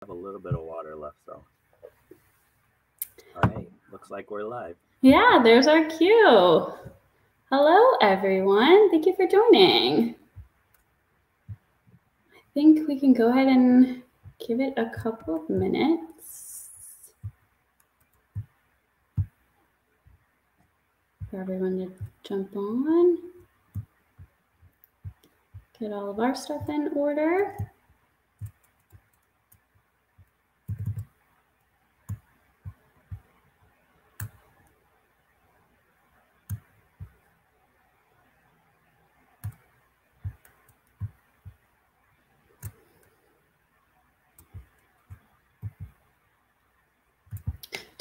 have a little bit of water left, so. All right, looks like we're live. Yeah, there's our cue. Hello, everyone. Thank you for joining. I think we can go ahead and give it a couple of minutes for everyone to jump on. Get all of our stuff in order.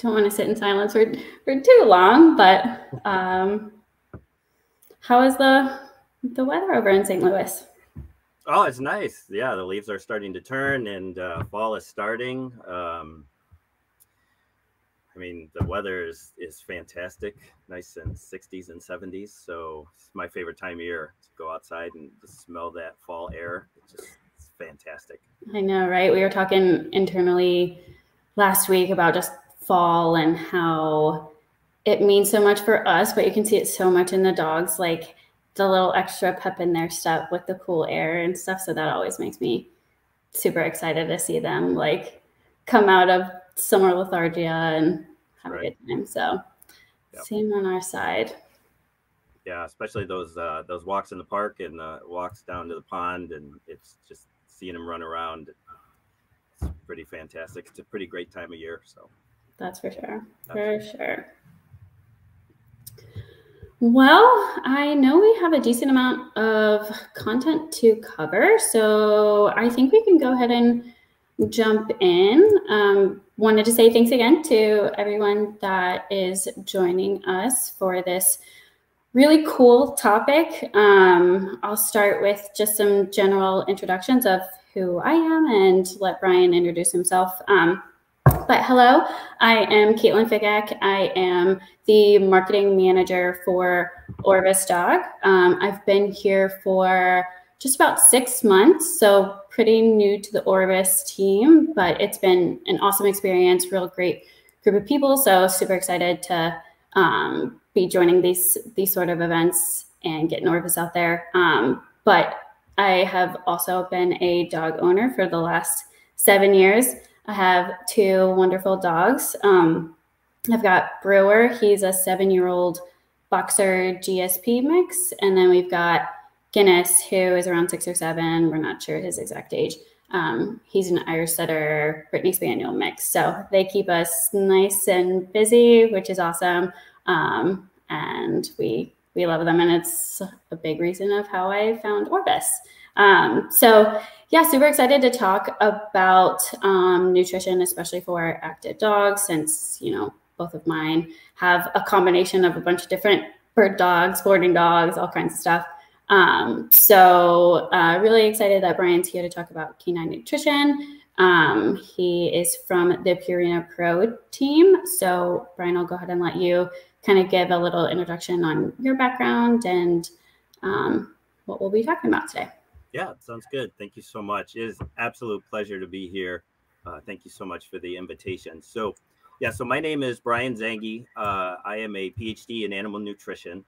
Don't want to sit in silence for, for too long, but um, how is the the weather over in St. Louis? Oh, it's nice. Yeah, the leaves are starting to turn and uh, fall is starting. Um, I mean, the weather is, is fantastic, nice in 60s and 70s. So it's my favorite time of year to go outside and just smell that fall air. It's just it's fantastic. I know, right? We were talking internally last week about just fall and how it means so much for us, but you can see it so much in the dogs, like the little extra pep in their step with the cool air and stuff. So that always makes me super excited to see them like come out of summer lethargia and have right. a good time. So yep. same on our side. Yeah, especially those uh, those walks in the park and uh, walks down to the pond, and it's just seeing them run around. It's pretty fantastic. It's a pretty great time of year. So that's for sure. For sure. Well, I know we have a decent amount of content to cover, so I think we can go ahead and jump in. Um, wanted to say thanks again to everyone that is joining us for this really cool topic. Um, I'll start with just some general introductions of who I am and let Brian introduce himself. Um, but hello, I am Caitlin Fikac. I am the marketing manager for Orvis Dog. Um, I've been here for just about six months, so pretty new to the Orvis team, but it's been an awesome experience, real great group of people. So super excited to um, be joining these these sort of events and getting Orvis out there. Um, but I have also been a dog owner for the last seven years. I have two wonderful dogs. Um, I've got Brewer. He's a seven-year-old boxer GSP mix, and then we've got Guinness, who is around six or seven. We're not sure his exact age. Um, he's an Irish Setter Brittany Spaniel mix, so they keep us nice and busy, which is awesome. Um, and we we love them, and it's a big reason of how I found Orvis. Um, so yeah, super excited to talk about um, nutrition, especially for active dogs, since, you know, both of mine have a combination of a bunch of different bird dogs, boarding dogs, all kinds of stuff. Um, so uh, really excited that Brian's here to talk about canine nutrition. Um, he is from the Purina Pro team. So Brian, I'll go ahead and let you kind of give a little introduction on your background and um, what we'll be talking about today. Yeah, sounds good. Thank you so much. It is absolute pleasure to be here. Uh, thank you so much for the invitation. So, yeah, so my name is Brian Zanghi. Uh, I am a PhD in animal nutrition.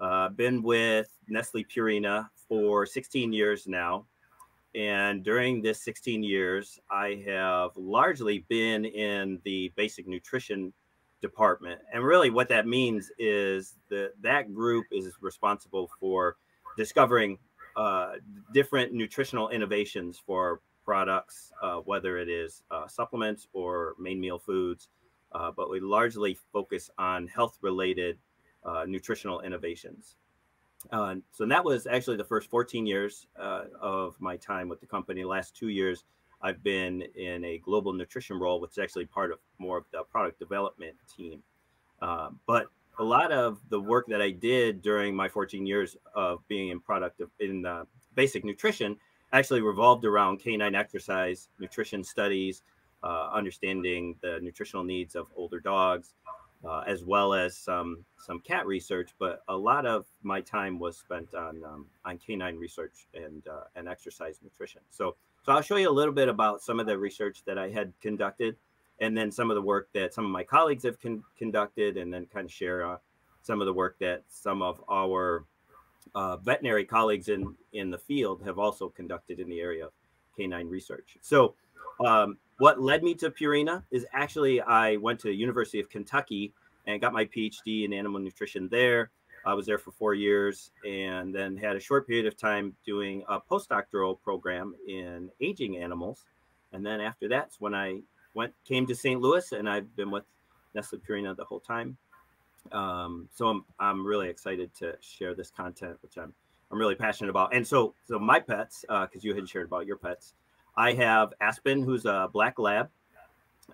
Uh, been with Nestle Purina for 16 years now. And during this 16 years, I have largely been in the basic nutrition department. And really, what that means is that that group is responsible for discovering uh, different nutritional innovations for products, uh, whether it is uh, supplements or main meal foods. Uh, but we largely focus on health related uh, nutritional innovations. so that was actually the first 14 years of my time with the company. Last two years, I've been in a global nutrition role, which is actually part of more of the product development team. but a lot of the work that I did during my 14 years of being in product of, in uh, basic nutrition actually revolved around canine exercise, nutrition studies, uh, understanding the nutritional needs of older dogs, uh, as well as some some cat research. But a lot of my time was spent on um, on canine research and uh, and exercise nutrition. So So I'll show you a little bit about some of the research that I had conducted, and then some of the work that some of my colleagues have con- conducted, and then kind of share uh, some of the work that some of our uh, veterinary colleagues in in the field have also conducted in the area of canine research. So, um, what led me to Purina is actually I went to University of Kentucky and got my PhD in animal nutrition there. I was there for four years and then had a short period of time doing a postdoctoral program in aging animals. And then after that's when I went came to St. Louis and I've been with Nestle Purina the whole time. Um, so I'm I'm really excited to share this content, which I'm I'm really passionate about. And so so my pets, because uh, you had shared about your pets, I have Aspen, who's a black lab.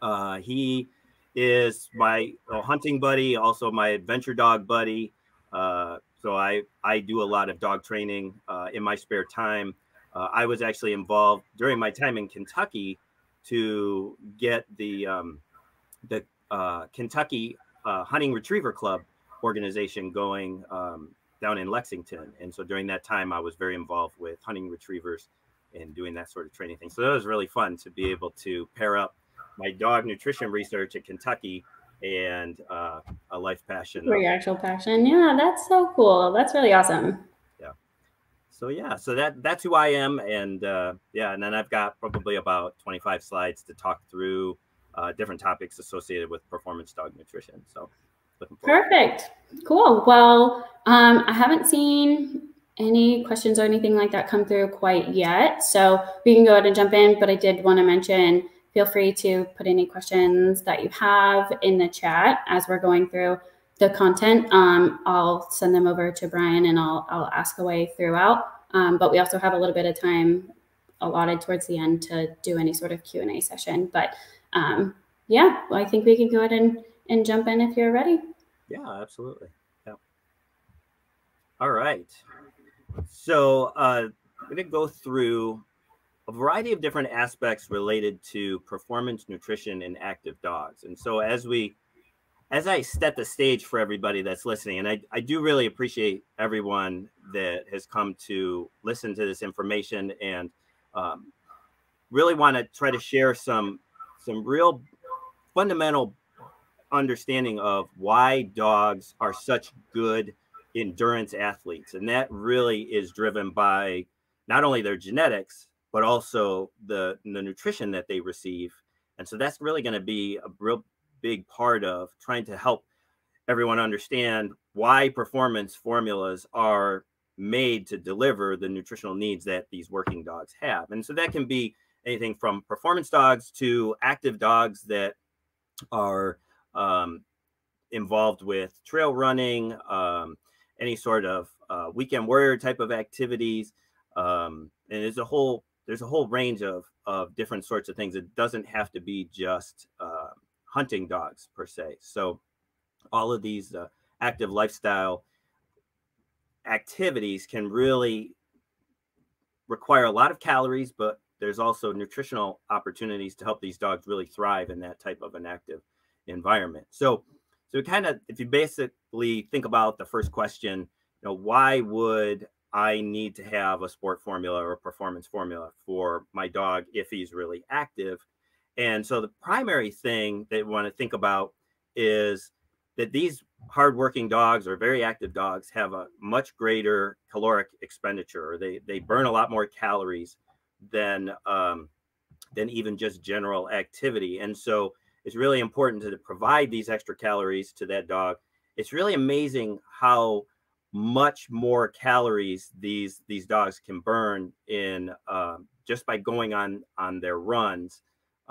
Uh, he is my hunting buddy, also my adventure dog buddy. Uh, so I I do a lot of dog training uh, in my spare time. Uh, I was actually involved during my time in Kentucky to get the um, the uh, Kentucky uh, Hunting Retriever Club organization going um, down in Lexington, and so during that time I was very involved with hunting retrievers and doing that sort of training thing. So that was really fun to be able to pair up my dog nutrition research at Kentucky and uh, a life passion. Your actual passion, yeah, that's so cool. That's really awesome. So yeah, so that that's who I am, and uh, yeah, and then I've got probably about 25 slides to talk through uh, different topics associated with performance dog nutrition. So. Perfect. Cool. Well, um, I haven't seen any questions or anything like that come through quite yet. So we can go ahead and jump in, but I did want to mention feel free to put any questions that you have in the chat as we're going through the content. Um, I'll send them over to Brian and I'll, I'll ask away throughout. Um, but we also have a little bit of time allotted towards the end to do any sort of Q&A session. But um, yeah, well, I think we can go ahead and, and jump in if you're ready. Yeah, absolutely. Yeah. All right. So I'm going to go through a variety of different aspects related to performance nutrition in active dogs. And so as we as I set the stage for everybody that's listening, and I, I do really appreciate everyone that has come to listen to this information and um, really want to try to share some some real fundamental understanding of why dogs are such good endurance athletes. And that really is driven by not only their genetics, but also the, the nutrition that they receive. And so that's really going to be a real big part of trying to help everyone understand why performance formulas are made to deliver the nutritional needs that these working dogs have. And so that can be anything from performance dogs to active dogs that are um, involved with trail running, um, any sort of uh, weekend warrior type of activities. Um, and there's a whole there's a whole range of of different sorts of things. It doesn't have to be just uh, hunting dogs per se. So all of these uh, active lifestyle activities can really require a lot of calories, but there's also nutritional opportunities to help these dogs really thrive in that type of an active environment. So, so kind of if you basically think about the first question, you know, why would I need to have a sport formula or a performance formula for my dog if he's really active? And so the primary thing they want to think about is that these hardworking dogs or very active dogs have a much greater caloric expenditure, or they they burn a lot more calories than um, than even just general activity. And so it's really important to provide these extra calories to that dog. It's really amazing how much more calories these these dogs can burn in uh, just by going on on their runs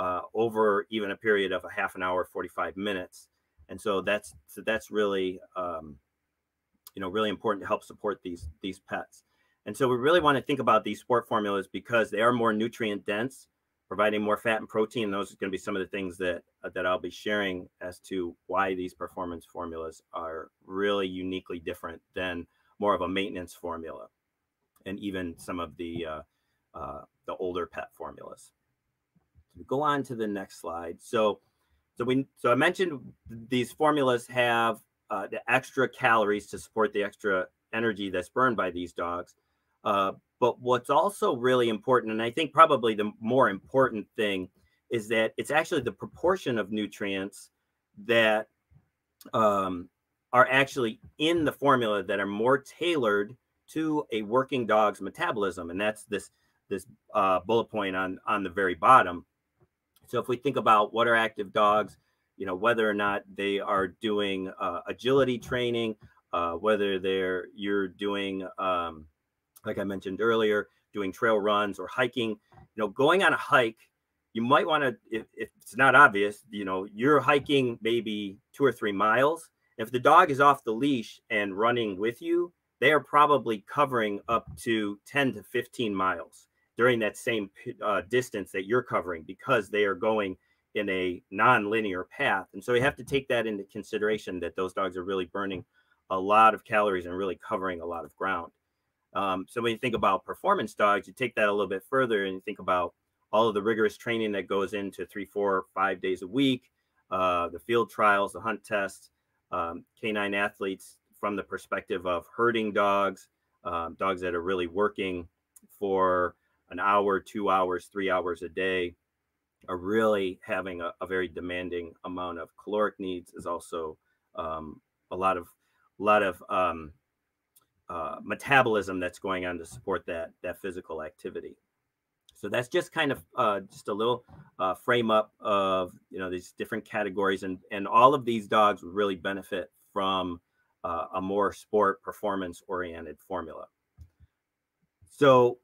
uh, over even a period of a half an hour, 45 minutes. And so that's so that's really um, you know really important to help support these these pets. And so we really want to think about these sport formulas because they are more nutrient dense providing more fat and protein. Those are going to be some of the things that uh, that I'll be sharing as to why these performance formulas are really uniquely different than more of a maintenance formula, and even some of the uh, uh, the older pet formulas. Go on to the next slide. So, so we so I mentioned these formulas have uh, the extra calories to support the extra energy that's burned by these dogs. Uh, But what's also really important, and I think probably the more important thing, is that it's actually the proportion of nutrients that um, are actually in the formula that are more tailored to a working dog's metabolism, and that's this this uh, bullet point on on the very bottom. So if we think about what are active dogs, you know whether or not they are doing uh, agility training, uh, whether they're you're doing um, like I mentioned earlier, doing trail runs or hiking. You know, going on a hike, you might want to, if, if, it's not obvious, you know, you're hiking maybe two or three miles. If the dog is off the leash and running with you, they are probably covering up to 10 to 15 miles during that same uh, distance that you're covering because they are going in a non-linear path. And so we have to take that into consideration that those dogs are really burning a lot of calories and really covering a lot of ground. Um, so when you think about performance dogs, you take that a little bit further and you think about all of the rigorous training that goes into three, four, five days a week, uh, the field trials, the hunt tests, um, canine athletes from the perspective of herding dogs, um, dogs that are really working for an hour, two hours, three hours a day, are really having a, a very demanding amount of caloric needs. Is also um, a lot of, a lot of um, uh, metabolism that's going on to support that that physical activity. So that's just kind of uh, just a little uh, frame up of you know these different categories, and and all of these dogs would really benefit from uh, a more sport performance oriented formula. So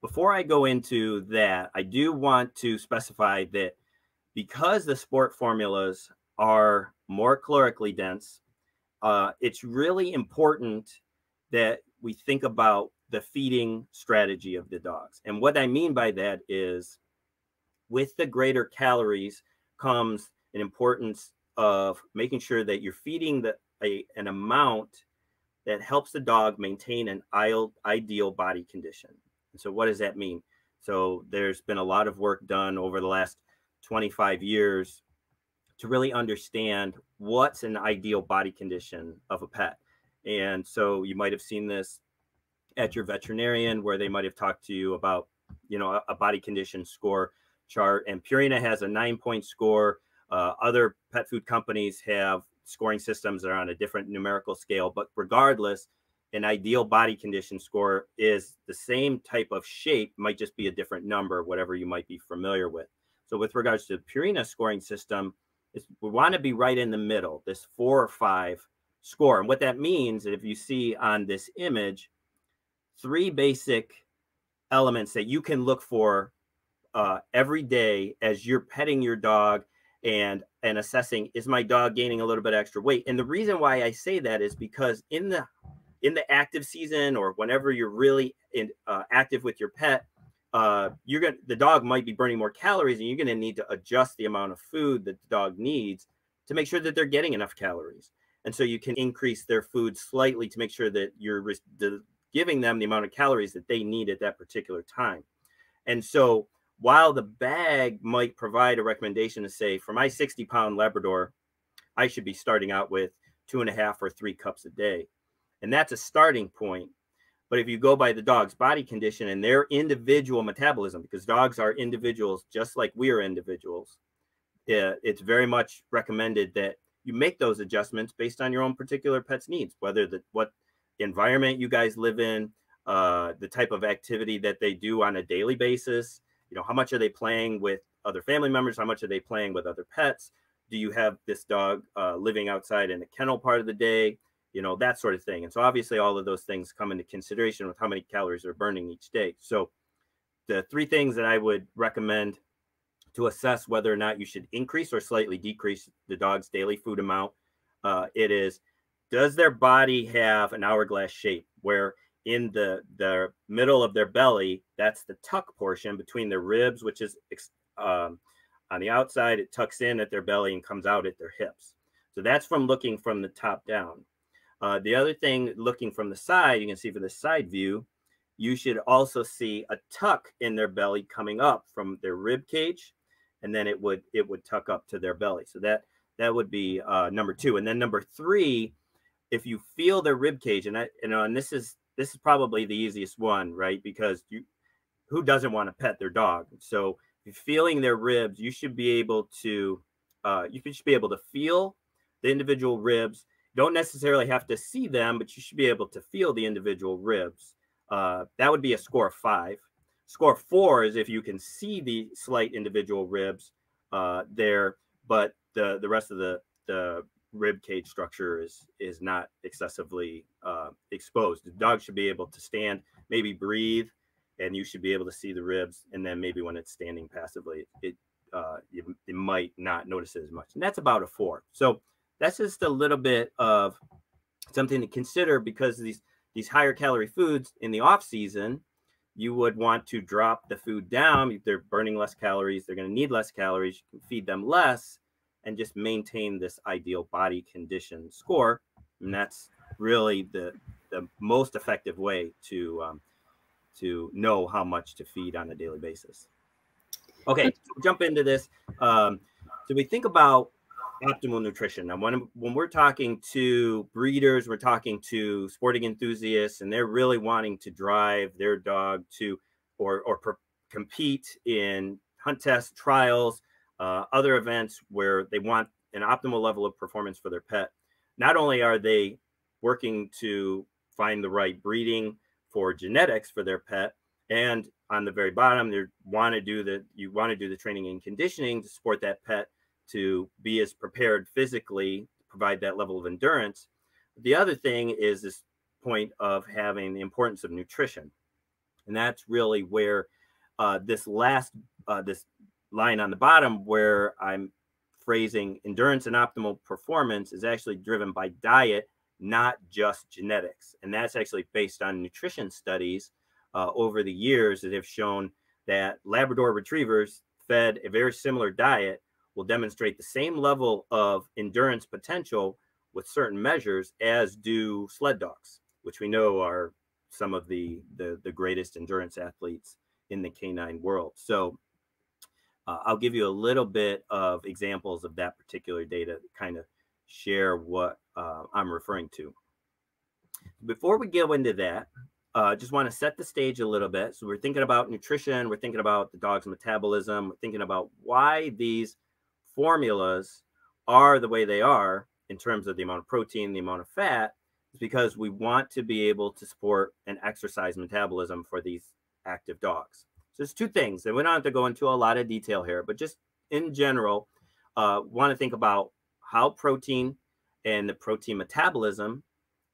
before I go into that, I do want to specify that because the sport formulas are more calorically dense, uh, it's really important that we think about the feeding strategy of the dogs. And what I mean by that is with the greater calories comes an importance of making sure that you're feeding the a, an amount that helps the dog maintain an ideal body condition. And so what does that mean? So there's been a lot of work done over the last 25 years to really understand what's an ideal body condition of a pet. And so you might have seen this at your veterinarian where they might have talked to you about, you know, a, body condition score chart. And Purina has a nine point score. Uh, other pet food companies have scoring systems that are on a different numerical scale. But regardless, an ideal body condition score is the same type of shape, might just be a different number, whatever you might be familiar with. So with regards to the Purina scoring system, we want to be right in the middle, this four or five score. And what that means, if you see on this image, three basic elements that you can look for uh, every day as you're petting your dog and and assessing is my dog gaining a little bit extra weight and the reason why i say that is because in the in the active season or whenever you're really in, uh, active with your pet uh, you're gonna the dog might be burning more calories and you're gonna need to adjust the amount of food that the dog needs to make sure that they're getting enough calories and so you can increase their food slightly to make sure that you're the, giving them the amount of calories that they need at that particular time. And so while the bag might provide a recommendation to say, for my 60 pound Labrador, I should be starting out with two and a half or three cups a day. And that's a starting point. But if you go by the dog's body condition and their individual metabolism, because dogs are individuals just like we are individuals, it's very much recommended that you make those adjustments based on your own particular pet's needs, whether the what environment you guys live in, uh, the type of activity that they do on a daily basis. You know, how much are they playing with other family members? How much are they playing with other pets? Do you have this dog uh, living outside in a kennel part of the day? You know, that sort of thing. And so obviously all of those things come into consideration with how many calories they're burning each day. So the three things that I would recommend to assess whether or not you should increase or slightly decrease the dog's daily food amount. Uh, it is does their body have an hourglass shape where in the the middle of their belly that's the tuck portion between their ribs which is um, on the outside it tucks in at their belly and comes out at their hips so that's from looking from the top down uh, the other thing looking from the side you can see for the side view you should also see a tuck in their belly coming up from their rib cage and then it would it would tuck up to their belly. So that that would be uh, number two. And then number three, if you feel their rib cage, and I, you know, and this is this is probably the easiest one, right? Because you, who doesn't want to pet their dog? So if you're feeling their ribs, you should be able to, uh, you should be able to feel the individual ribs. Don't necessarily have to see them, but you should be able to feel the individual ribs. Uh, that would be a score of five. Score four is if you can see the slight individual ribs uh, there, but the the rest of the the rib cage structure is is not excessively uh, exposed. The dog should be able to stand, maybe breathe, and you should be able to see the ribs. And then maybe when it's standing passively, it uh, you, you might not notice it as much. And that's about a four. So that's just a little bit of something to consider because these these higher calorie foods in the off season you would want to drop the food down. They're burning less calories. They're going to need less calories. You can feed them less and just maintain this ideal body condition score. And that's really the, the most effective way to, um, to know how much to feed on a daily basis. Okay, so jump into this. Um, so we think about optimal nutrition. Now, when, when we're talking to breeders, we're talking to sporting enthusiasts, and they're really wanting to drive their dog to or, or compete in hunt test trials, uh, other events where they want an optimal level of performance for their pet. Not only are they working to find the right breeding for genetics for their pet, and on the very bottom, they want to do the you want to do the training and conditioning to support that pet to be as prepared physically, to provide that level of endurance. The other thing is this point of having the importance of nutrition. And that's really where uh, this last, uh, this line on the bottom where I'm phrasing endurance and optimal performance is actually driven by diet, not just genetics. And that's actually based on nutrition studies uh, over the years that have shown that Labrador retrievers fed a very similar diet will demonstrate the same level of endurance potential with certain measures as do sled dogs, which we know are some of the the, the greatest endurance athletes in the canine world. So uh, I'll give you a little bit of examples of that particular data to kind of share what uh, I'm referring to. Before we go into that, uh, just want to set the stage a little bit. So we're thinking about nutrition, we're thinking about the dog's metabolism, we're thinking about why these formulas are the way they are in terms of the amount of protein, the amount of fat, is because we want to be able to support an exercise metabolism for these active dogs. So there's two things, and we don't have to go into a lot of detail here, but just in general, uh, want to think about how protein and the protein metabolism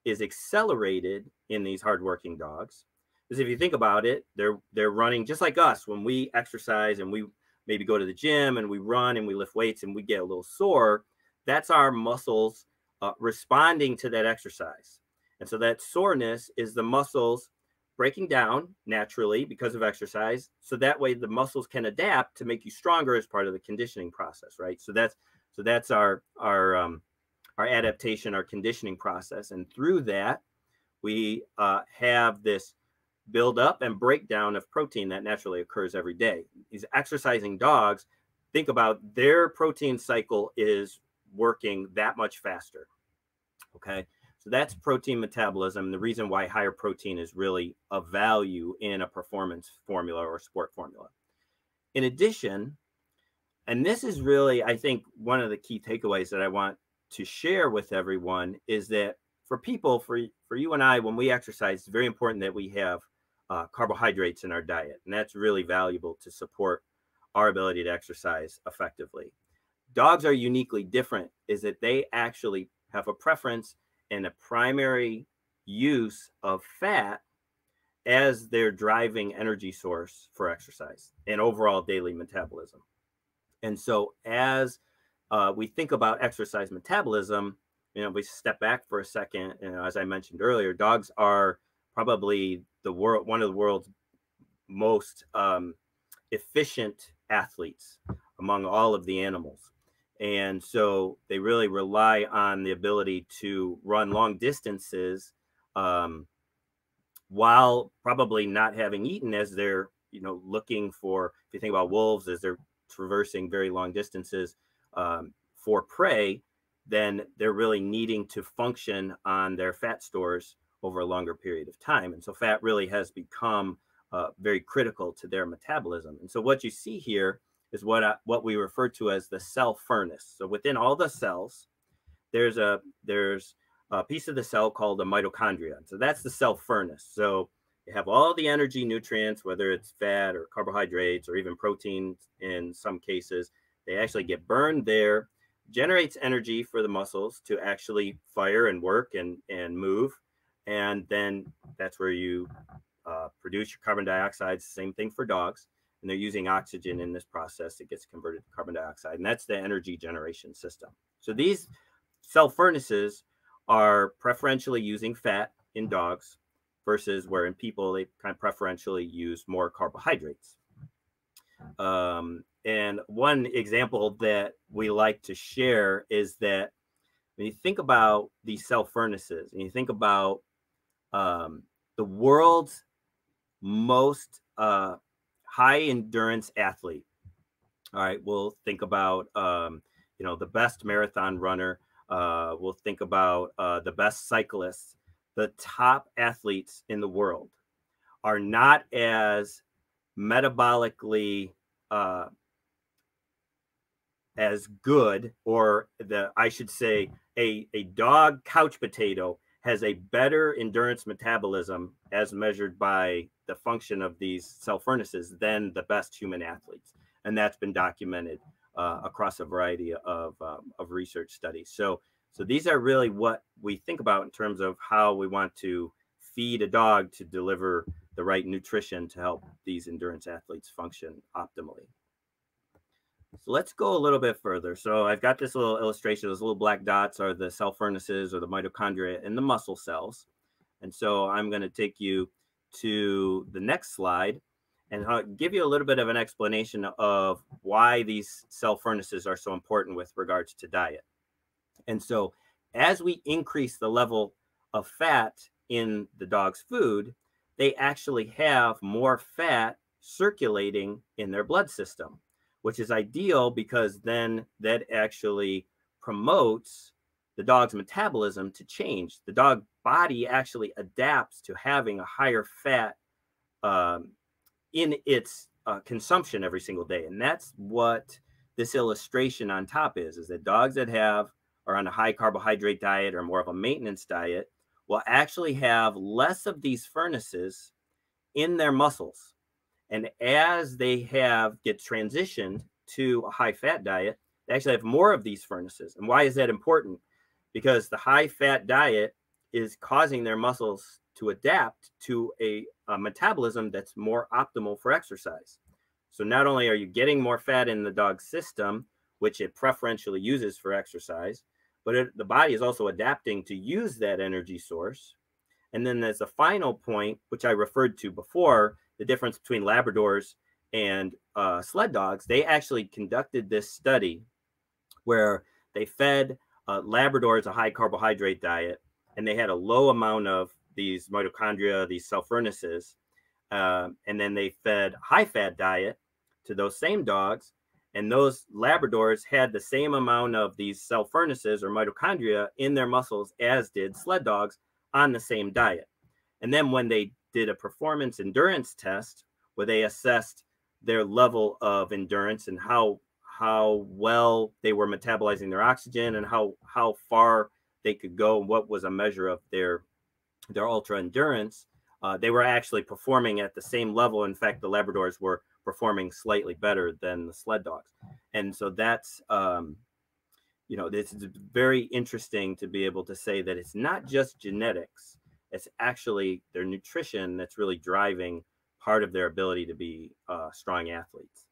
is accelerated in these hardworking dogs. Because if you think about it, they're they're running just like us when we exercise and we maybe go to the gym and we run and we lift weights and we get a little sore, that's our muscles uh, responding to that exercise. And so that soreness is the muscles breaking down naturally because of exercise. So that way the muscles can adapt to make you stronger as part of the conditioning process, right? So that's so that's our our um, our adaptation, our conditioning process, and through that we uh, have this build up and breakdown of protein that naturally occurs every day. These exercising dogs, think about their protein cycle is working that much faster. Okay. So that's protein metabolism. The reason why higher protein is really a value in a performance formula or sport formula. In addition, and this is really, I think, one of the key takeaways that I want to share with everyone is that for people, for, for you and I, when we exercise, it's very important that we have uh, carbohydrates in our diet. And that's really valuable to support our ability to exercise effectively. Dogs are uniquely different, is that they actually have a preference and a primary use of fat as their driving energy source for exercise and overall daily metabolism. And so, as uh, we think about exercise metabolism, you know, we step back for a second. You know, as I mentioned earlier, dogs are probably the world one of the world's most um, efficient athletes among all of the animals. And so they really rely on the ability to run long distances um, while probably not having eaten as they're you know looking for if you think about wolves as they're traversing very long distances um, for prey then they're really needing to function on their fat stores over a longer period of time. And so fat really has become uh, very critical to their metabolism. And so what you see here is what I, what we refer to as the cell furnace. So within all the cells, there's a there's a piece of the cell called a mitochondria. So that's the cell furnace. So you have all the energy nutrients, whether it's fat or carbohydrates or even proteins in some cases, they actually get burned there, generates energy for the muscles to actually fire and work and, and move. And then that's where you uh, produce your carbon dioxide. Same thing for dogs. And they're using oxygen in this process. It gets converted to carbon dioxide. And that's the energy generation system. So these cell furnaces are preferentially using fat in dogs versus where in people they kind of preferentially use more carbohydrates. Um, and one example that we like to share is that when you think about these cell furnaces and you think about um, the world's most uh, high endurance athlete, all right, we'll think about um, you know the best marathon runner uh, we'll think about uh, the best cyclists. The top athletes in the world are not as metabolically uh, as good, or the I should say, a a dog couch potato has a better endurance metabolism as measured by the function of these cell furnaces than the best human athletes, and that's been documented uh, across a variety of, um, of research studies. So, so these are really what we think about in terms of how we want to feed a dog to deliver the right nutrition to help these endurance athletes function optimally. So let's go a little bit further. So I've got this little illustration. Those little black dots are the cell furnaces or the mitochondria in the muscle cells. And so I'm going to take you to the next slide and I'll give you a little bit of an explanation of why these cell furnaces are so important with regards to diet. And so, as we increase the level of fat in the dog's food, they actually have more fat circulating in their blood system, which is ideal because then that actually promotes the dog's metabolism to change. The dog body actually adapts to having a higher fat um, in its uh, consumption every single day. And that's what this illustration on top is, is that dogs that have are on a high carbohydrate diet or more of a maintenance diet will actually have less of these furnaces in their muscles. And as they have get transitioned to a high fat diet, they actually have more of these furnaces. And why is that important? Because the high fat diet is causing their muscles to adapt to a, a, metabolism that's more optimal for exercise. So not only are you getting more fat in the dog's system, which it preferentially uses for exercise, but it, the body is also adapting to use that energy source. And then there's a final point, which I referred to before, the difference between Labradors and uh, sled dogs. They actually conducted this study where they fed uh, Labradors a high carbohydrate diet and they had a low amount of these mitochondria, these cell furnaces, uh, and then they fed high fat diet to those same dogs. And those Labradors had the same amount of these cell furnaces or mitochondria in their muscles as did sled dogs on the same diet. And then when they did a performance endurance test where they assessed their level of endurance and how how well they were metabolizing their oxygen and how how far they could go and what was a measure of their their ultra endurance, uh, they were actually performing at the same level. In fact, the Labradors were performing slightly better than the sled dogs, and so that's um, you know this is very interesting to be able to say that it's not just genetics; it's actually their nutrition that's really driving part of their ability to be uh, strong athletes.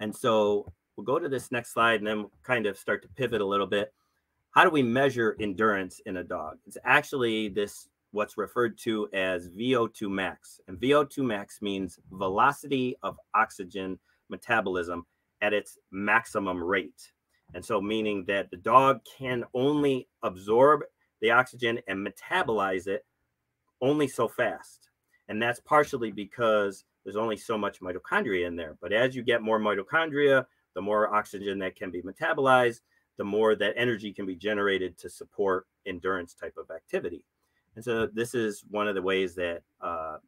And so we'll go to this next slide and then we'll kind of start to pivot a little bit how do we measure endurance in a dog? It's actually this what's referred to as VO2 max. And VO2 max means velocity of oxygen metabolism at its maximum rate. And so, meaning that the dog can only absorb the oxygen and metabolize it only so fast. And that's partially because there's only so much mitochondria in there. But as you get more mitochondria, the more oxygen that can be metabolized, the more that energy can be generated to support endurance type of activity. And so this is one of the ways that uh,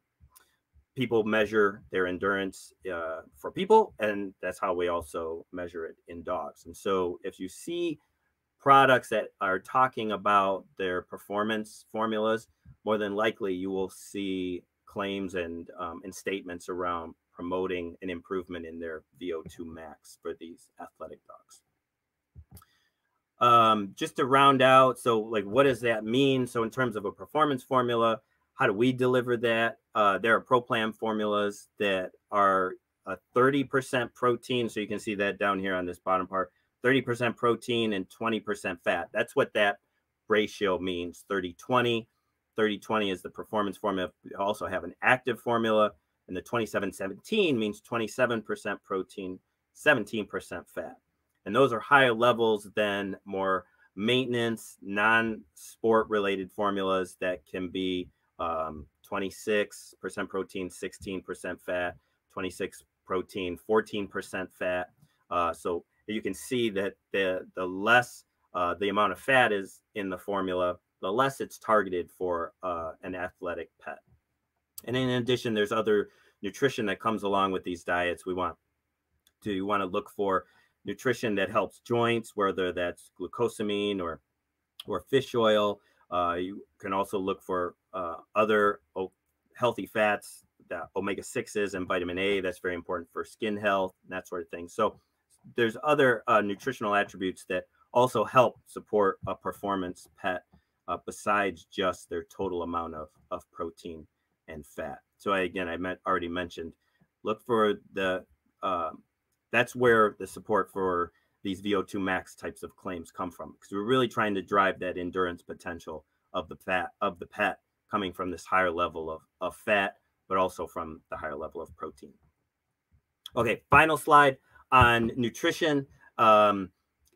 people measure their endurance uh, for people, and that's how we also measure it in dogs. And so if you see products that are talking about their performance formulas, more than likely you will see claims and um, and statements around promoting an improvement in their VO2 max for these athletic dogs. Um, just to round out, so like what does that mean? So in terms of a performance formula, how do we deliver that? Uh, there are Pro Plan formulas that are a 30% protein. So you can see that down here on this bottom part, 30% protein and 20% fat. That's what that ratio means 30 20. 30 20 is the performance formula. We also have an active formula, and the 27 17 means 27% protein, 17% fat. And those are higher levels than more maintenance, non sport related formulas that can be um, 26% protein, 16% fat, 26 protein, 14% fat. Uh, so you can see that the the less uh, the amount of fat is in the formula, the less it's targeted for uh, an athletic pet. And in addition, there's other nutrition that comes along with these diets. We want to you want to look for nutrition that helps joints, whether that's glucosamine or or fish oil. Uh, you can also look for uh, other healthy fats, that omega sixes and vitamin A. That's very important for skin health and that sort of thing. So there's other uh, nutritional attributes that also help support a performance pet uh, besides just their total amount of, of protein and fat. So I, again, I met, already mentioned, look for the, um, that's where the support for these VO2 max types of claims come from, because we're really trying to drive that endurance potential of the fat of the pet coming from this higher level of, of fat, but also from the higher level of protein. Okay, final slide on nutrition. Um,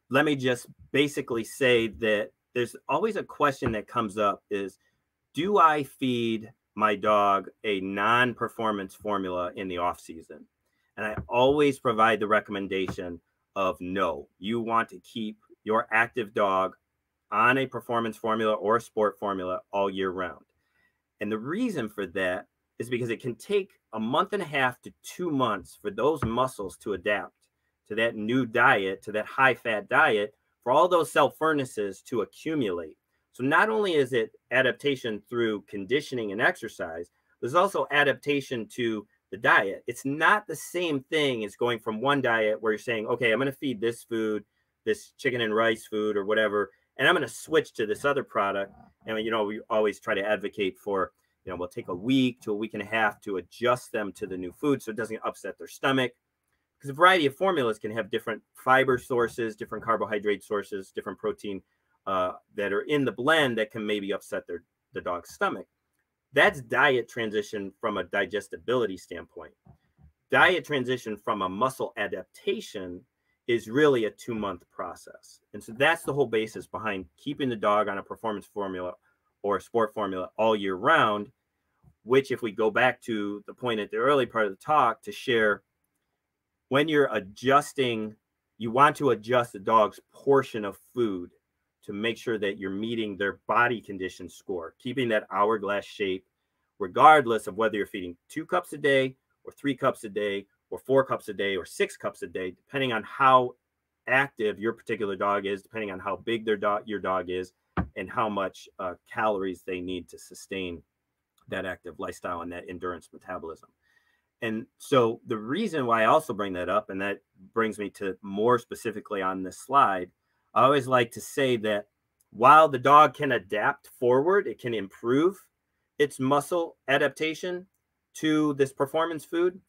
let me just basically say that there's always a question that comes up is do I feed my dog a non-performance formula in the off season? And I always provide the recommendation of no. You want to keep your active dog on a performance formula or a sport formula all year round. And the reason for that is because it can take a month and a half to two months for those muscles to adapt to that new diet, to that high fat diet, for all those cell furnaces to accumulate. So not only is it adaptation through conditioning and exercise, there's also adaptation to the diet. It's not the same thing as going from one diet where you're saying, okay, I'm going to feed this food, this chicken and rice food or whatever, and I'm going to switch to this other product. And, you know, we always try to advocate for, you know, we'll take a week to a week and a half to adjust them to the new food so it doesn't upset their stomach because a variety of formulas can have different fiber sources, different carbohydrate sources, different protein uh, that are in the blend that can maybe upset their the dog's stomach. That's diet transition from a digestibility standpoint. Diet transition from a muscle adaptation is really a two month process. And so that's the whole basis behind keeping the dog on a performance formula or a sport formula all year round, which, if we go back to the point at the early part of the talk to share when you're adjusting, you want to adjust the dog's portion of food to make sure that you're meeting their body condition score, keeping that hourglass shape, regardless of whether you're feeding two cups a day or three cups a day or four cups a day or six cups a day, depending on how active your particular dog is, depending on how big their dog your dog is, and how much uh, calories they need to sustain that active lifestyle and that endurance metabolism. And so the reason why I also bring that up, and that brings me to more specifically on this slide, I always like to say that while the dog can adapt forward, it can improve its muscle adaptation to this performance food.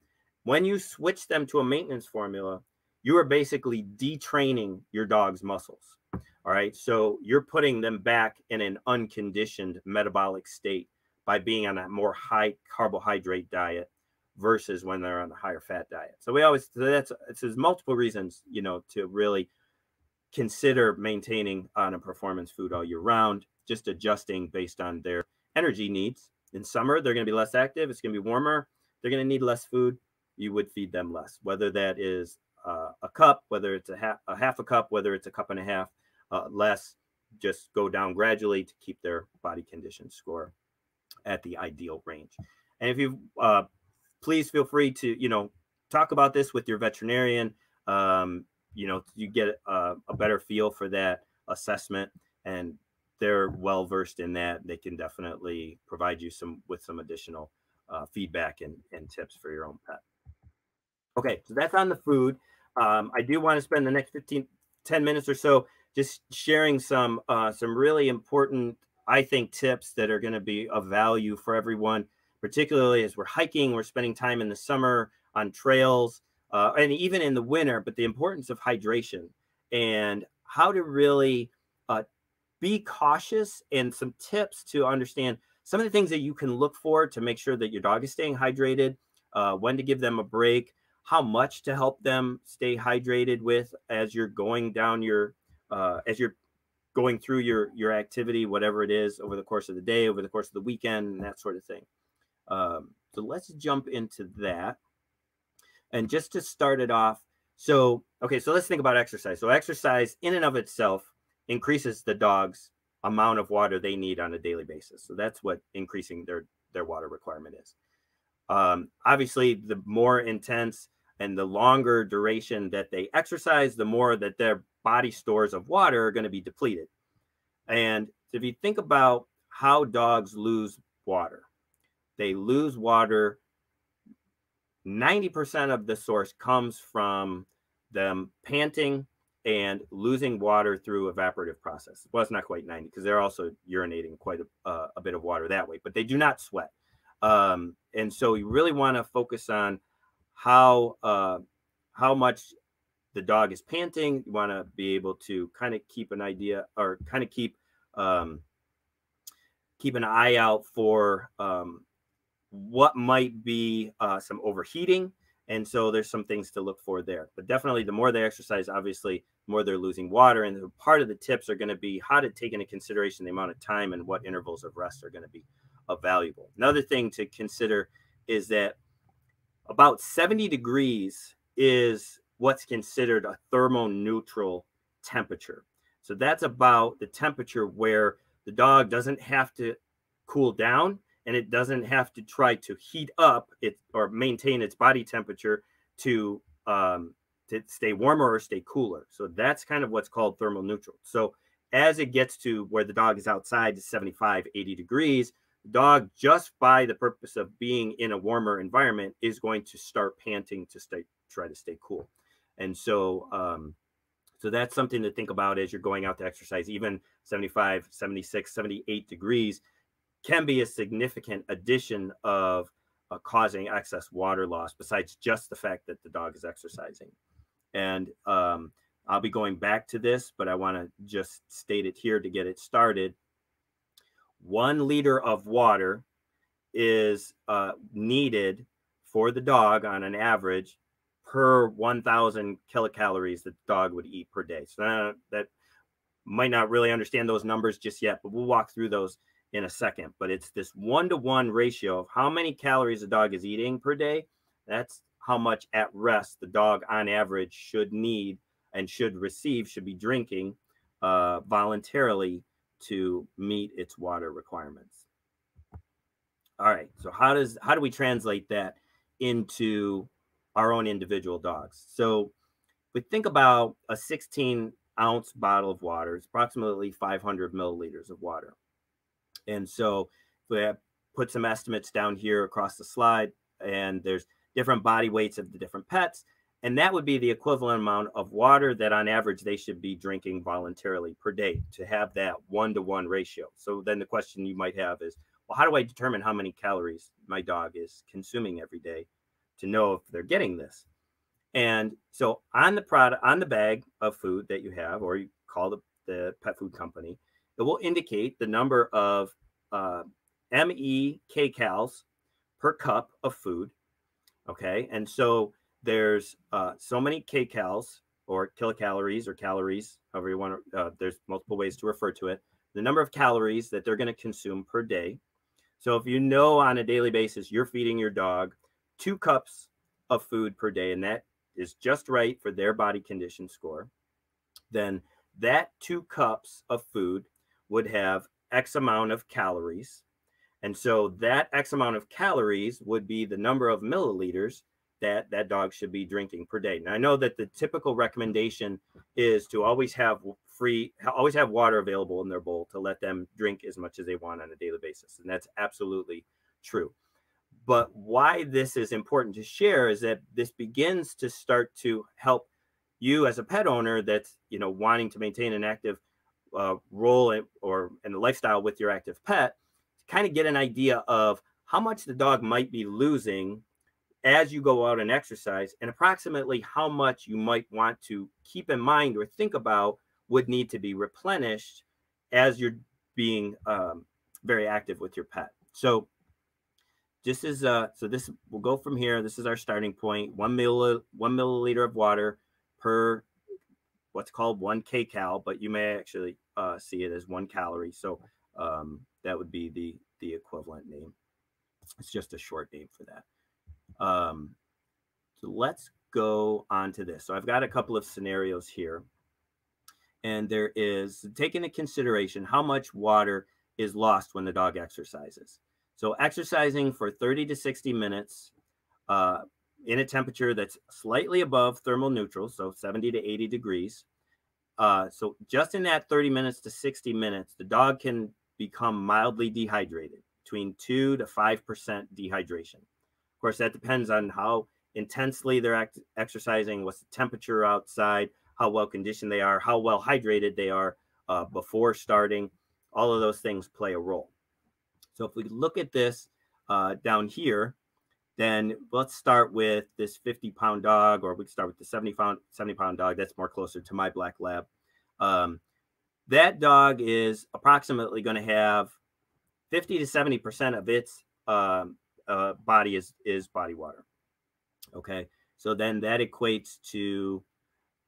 When you switch them to a maintenance formula, you are basically detraining your dog's muscles. All right. So you're putting them back in an unconditioned metabolic state by being on a more high carbohydrate diet versus when they're on a higher fat diet. So we always so that's it's there's multiple reasons, you know, to really consider maintaining on a performance food all year round, just adjusting based on their energy needs. In summer, they're going to be less active. It's going to be warmer. They're going to need less food. You would feed them less, whether that is uh, a cup, whether it's a half, a half a cup, whether it's a cup and a half uh, less. just go down gradually to keep their body condition score at the ideal range. And if you uh, please feel free to you know talk about this with your veterinarian. Um, you know, you get a, a better feel for that assessment, and they're well versed in that. They can definitely provide you some with some additional uh, feedback and, and tips for your own pet. Okay, so that's on the food. Um, I do want to spend the next 15, 10 minutes or so just sharing some uh, some really important, I think, tips that are going to be of value for everyone, particularly as we're hiking, we're spending time in the summer on trails, uh, and even in the winter. But the importance of hydration and how to really uh, be cautious and some tips to understand some of the things that you can look for to make sure that your dog is staying hydrated, uh, when to give them a break, how much to help them stay hydrated with as you're going down your uh, as you're going through your your activity whatever it is over the course of the day over the course of the weekend and that sort of thing um, so let's jump into that. And just to start it off so okay so let's think about exercise. So exercise in and of itself increases the dog's amount of water they need on a daily basis. So that's what increasing their their water requirement is. Um, obviously the more intense and the longer duration that they exercise, the more that their body stores of water are going to be depleted. And if you think about how dogs lose water, they lose water. 90% of the source comes from them panting and losing water through evaporative process. Well, it's not quite 90 because they're also urinating quite a, uh, a, bit of water that way, but they do not sweat. Um, and so you really want to focus on how uh, how much the dog is panting. You want to be able to kind of keep an idea or kind of keep um, keep an eye out for um, what might be uh, some overheating. And so there's some things to look for there. But definitely, the more they exercise, obviously, the more they're losing water. And part of the tips are going to be how to take into consideration the amount of time and what intervals of rest are going to be valuable. Another thing to consider is that about 70 degrees is what's considered a thermoneutral temperature. So that's about the temperature where the dog doesn't have to cool down and it doesn't have to try to heat up it or maintain its body temperature to um, to stay warmer or stay cooler. So that's kind of what's called thermal neutral. So as it gets to where the dog is outside to 75, 80 degrees, dog just by the purpose of being in a warmer environment is going to start panting to stay try to stay cool and so um so that's something to think about as you're going out to exercise even 75 76 78 degrees can be a significant addition of uh, causing excess water loss besides just the fact that the dog is exercising. And um, i'll be going back to this but i want to just state it here to get it started. One liter of water is uh, needed for the dog on an average per 1000 kilocalories that the dog would eat per day. So that, that might not really understand those numbers just yet but we'll walk through those in a second but it's this one to one ratio of how many calories a dog is eating per day that's how much at rest the dog on average should need and should receive should be drinking uh, voluntarily to meet its water requirements. All right, so how does how do we translate that into our own individual dogs? So we think about a 16 ounce bottle of water, it's approximately 500 milliliters of water. And so we put some estimates down here across the slide, and there's different body weights of the different pets. And that would be the equivalent amount of water that on average they should be drinking voluntarily per day to have that one to one ratio. So then the question you might have is, well, how do I determine how many calories my dog is consuming every day to know if they're getting this? And so on the product, on the bag of food that you have, or you call the, the pet food company, it will indicate the number of uh, ME kcals per cup of food. Okay. And so there's uh, so many kcals or kilocalories or calories, however you want to, uh, there's multiple ways to refer to it, the number of calories that they're going to consume per day. So if you know on a daily basis you're feeding your dog two cups of food per day, and that is just right for their body condition score, then that two cups of food would have X amount of calories. And so that X amount of calories would be the number of milliliters that that dog should be drinking per day. Now I know that the typical recommendation is to always have free, always have water available in their bowl to let them drink as much as they want on a daily basis, and that's absolutely true. But why this is important to share is that this begins to start to help you as a pet owner that's you know wanting to maintain an active uh, role in, or in the lifestyle with your active pet to kind of get an idea of how much the dog might be losing as you go out and exercise and approximately how much you might want to keep in mind or think about would need to be replenished as you're being um, very active with your pet. So this is uh so this will go from here. This is our starting point one mill one milliliter of water per what's called one kcal but you may actually uh, see it as one calorie so um, that would be the the equivalent name it's just a short name for that um, so let's go on to this. So I've got a couple of scenarios here. And there is take into consideration how much water is lost when the dog exercises. So exercising for 30 to 60 minutes uh, in a temperature that's slightly above thermal neutral, so 70 to 80 degrees. Uh, so just in that 30 minutes to 60 minutes, the dog can become mildly dehydrated, between 2 to 5% dehydration Of course, that depends on how intensely they're act- exercising, what's the temperature outside, how well conditioned they are, how well hydrated they are uh, before starting. All of those things play a role. So if we look at this uh, down here, then let's start with this 50 pound dog, or we can start with the 70 pound 70 pound dog. That's more closer to my black lab. Um, that dog is approximately going to have 50 to 70 percent of its um, uh, body is is body water. Okay, so then that equates to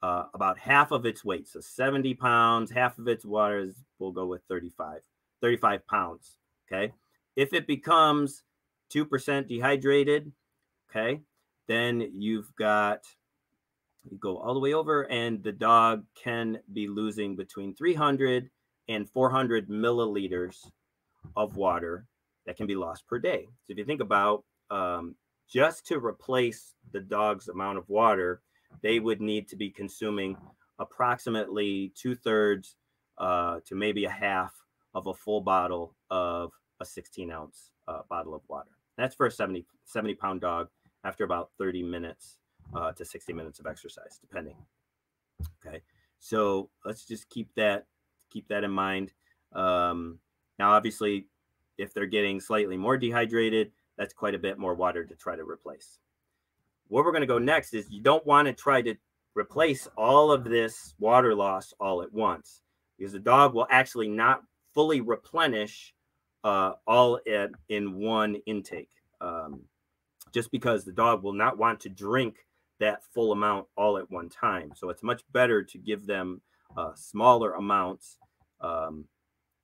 uh, about half of its weight. So 70 pounds, half of its water is, we'll go with 35, 35 pounds. Okay, if it becomes 2% dehydrated, okay, then you've got you go all the way over, and the dog can be losing between 300 and 400 milliliters of water that can be lost per day. So if you think about um, just to replace the dog's amount of water, they would need to be consuming approximately two thirds uh, to maybe a half of a full bottle of a 16 ounce uh, bottle of water. That's for a 70, 70 pound dog after about 30 minutes uh, to 60 minutes of exercise, depending. Okay, so let's just keep that keep that in mind. Um, now, obviously, if they're getting slightly more dehydrated, that's quite a bit more water to try to replace. Where we're going to go next is you don't want to try to replace all of this water loss all at once because the dog will actually not fully replenish uh, all in, in one intake. Um, just because the dog will not want to drink that full amount all at one time. So it's much better to give them uh, smaller amounts um,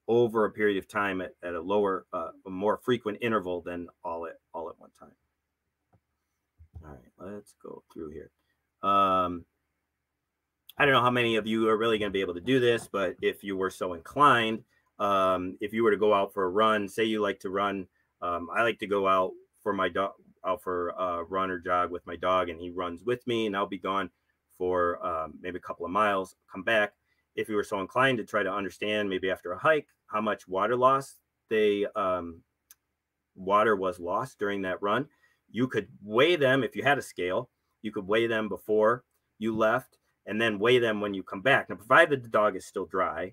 over a period of time at, at a lower, uh, a more frequent interval than all at all at one time. All right, let's go through here. Um, I don't know how many of you are really going to be able to do this, but if you were so inclined, um, if you were to go out for a run, say you like to run, um, I like to go out for my dog, out for a run or jog with my dog, and he runs with me, and I'll be gone for um, maybe a couple of miles, come back. If you were so inclined to try to understand, maybe after a hike, how much water loss they um, water was lost during that run. You could weigh them if you had a scale. You could weigh them before you left, and then weigh them when you come back. Now, provided the dog is still dry,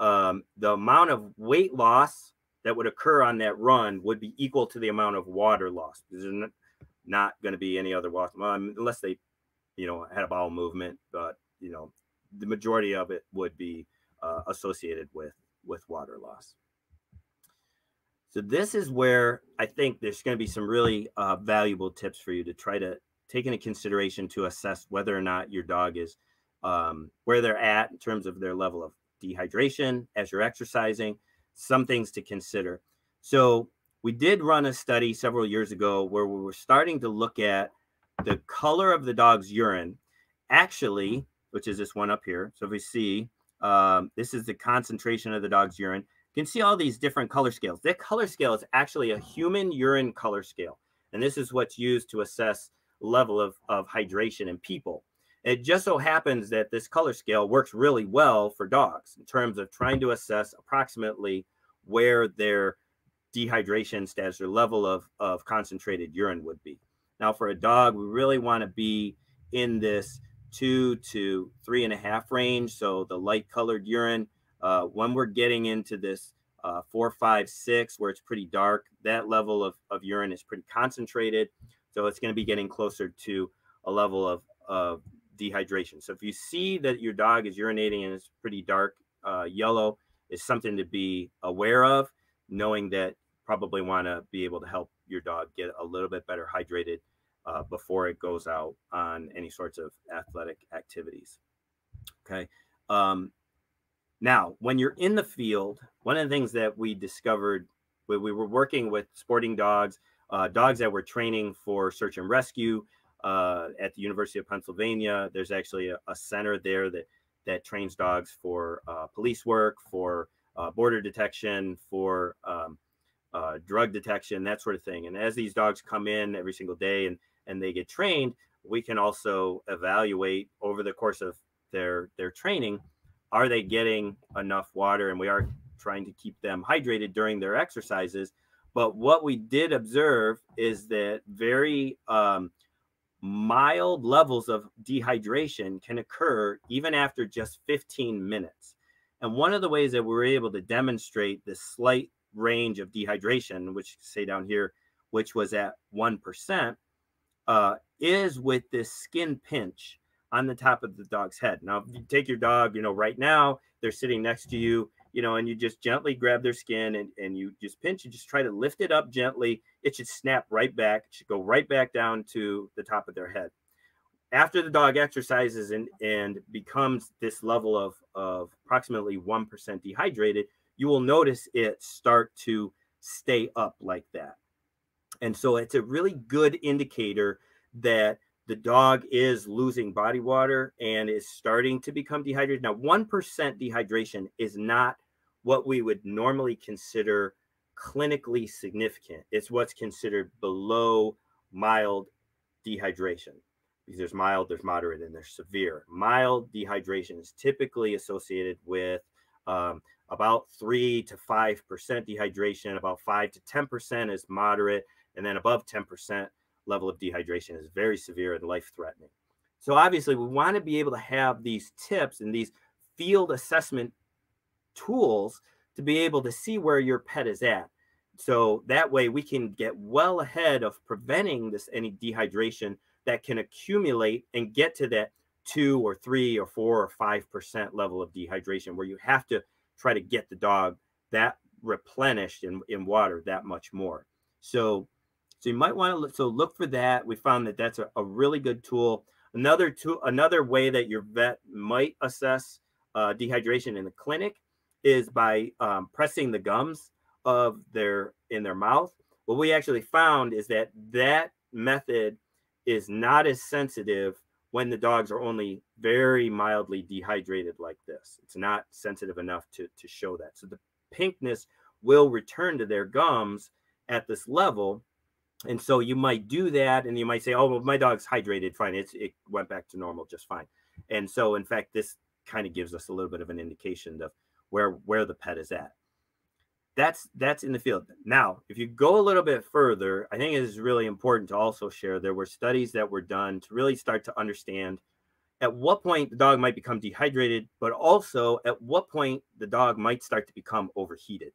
um, the amount of weight loss that would occur on that run would be equal to the amount of water loss. There's not, not going to be any other loss um, unless they, you know, had a bowel movement. But you know, the majority of it would be uh, associated with with water loss. So this is where I think there's going to be some really uh, valuable tips for you to try to take into consideration to assess whether or not your dog is um, where they're at in terms of their level of dehydration as you're exercising. Some things to consider. So we did run a study several years ago where we were starting to look at the color of the dog's urine, actually, which is this one up here. So if we see Um, this is the concentration of the dog's urine. You can see all these different color scales. That color scale is actually a human urine color scale. And this is what's used to assess level of, of hydration in people. It just so happens that this color scale works really well for dogs in terms of trying to assess approximately where their dehydration status or level of, of concentrated urine would be. Now, for a dog, we really want to be in this two to three and a half range. So the light colored urine, uh, when we're getting into this uh, four, five, six, where it's pretty dark, that level of, of urine is pretty concentrated. So it's going to be getting closer to a level of, of dehydration. So if you see that your dog is urinating and it's pretty dark uh, yellow, is something to be aware of, knowing that probably want to be able to help your dog get a little bit better hydrated uh, before it goes out on any sorts of athletic activities. Okay. Um, now, when you're in the field, one of the things that we discovered when we were working with sporting dogs, uh, dogs that were training for search and rescue uh, at the University of Pennsylvania, there's actually a, a center there that that trains dogs for uh, police work, for uh, border detection, for um, uh, drug detection, that sort of thing. And as these dogs come in every single day and and they get trained, we can also evaluate over the course of their their training are they getting enough water? And we are trying to keep them hydrated during their exercises. But what we did observe is that very um, mild levels of dehydration can occur even after just 15 minutes and one of the ways that we were able to demonstrate this slight range of dehydration which say down here which was at 1% uh, is with this skin pinch on the top of the dog's head. Now, if you take your dog, you know, right now they're sitting next to you, you know, and you just gently grab their skin and, and you just pinch and just try to lift it up gently. It should snap right back. It should go right back down to the top of their head. After the dog exercises and, and becomes this level of, of approximately 1% dehydrated, you will notice it start to stay up like that. And so it's a really good indicator that the dog is losing body water and is starting to become dehydrated. Now, 1% dehydration is not what we would normally consider clinically significant. It's what's considered below mild dehydration. Because there's mild, there's moderate, and there's severe. Mild dehydration is typically associated with um, about 3 to 5% dehydration, about 5 to 10% is moderate, and then above 10% level of dehydration is very severe and life threatening. So, obviously, we want to be able to have these tips and these field assessment tools to be able to see where your pet is at. So that way we can get well ahead of preventing this any dehydration that can accumulate and get to that two or three or four or five percent level of dehydration where you have to try to get the dog that replenished in, in water that much more. So so you might want to look, so look for that. We found that that's a, a really good tool. Another tool, another way that your vet might assess uh, dehydration in the clinic is by um, pressing the gums of their in their mouth. What we actually found is that that method is not as sensitive when the dogs are only very mildly dehydrated like this. It's not sensitive enough to, to show that. So the pinkness will return to their gums at this level and so you might do that, and you might say, "Oh, well, my dog's hydrated fine. It's it went back to normal just fine." And so, in fact, this kind of gives us a little bit of an indication of where where the pet is at. That's that's in the field. Now, if you go a little bit further, I think it is really important to also share there were studies that were done to really start to understand at what point the dog might become dehydrated, but also at what point the dog might start to become overheated.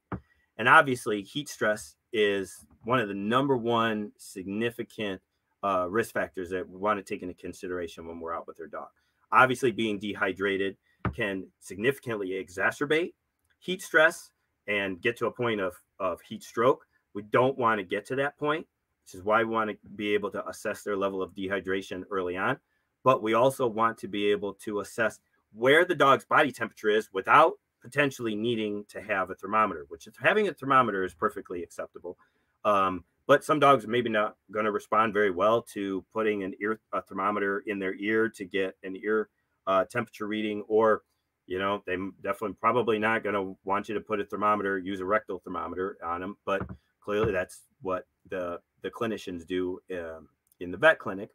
And obviously, heat stress is one of the number one significant uh, risk factors that we want to take into consideration when we're out with our dog. Obviously, being dehydrated can significantly exacerbate heat stress and get to a point of, of heat stroke. We don't want to get to that point, which is why we want to be able to assess their level of dehydration early on. But we also want to be able to assess where the dog's body temperature is without potentially needing to have a thermometer, which having a thermometer is perfectly acceptable. Um, but some dogs are maybe not going to respond very well to putting an ear a thermometer in their ear to get an ear uh, temperature reading, or you know, they definitely probably not going to want you to put a thermometer, use a rectal thermometer on them, but clearly that's what the the clinicians do um, in the vet clinic.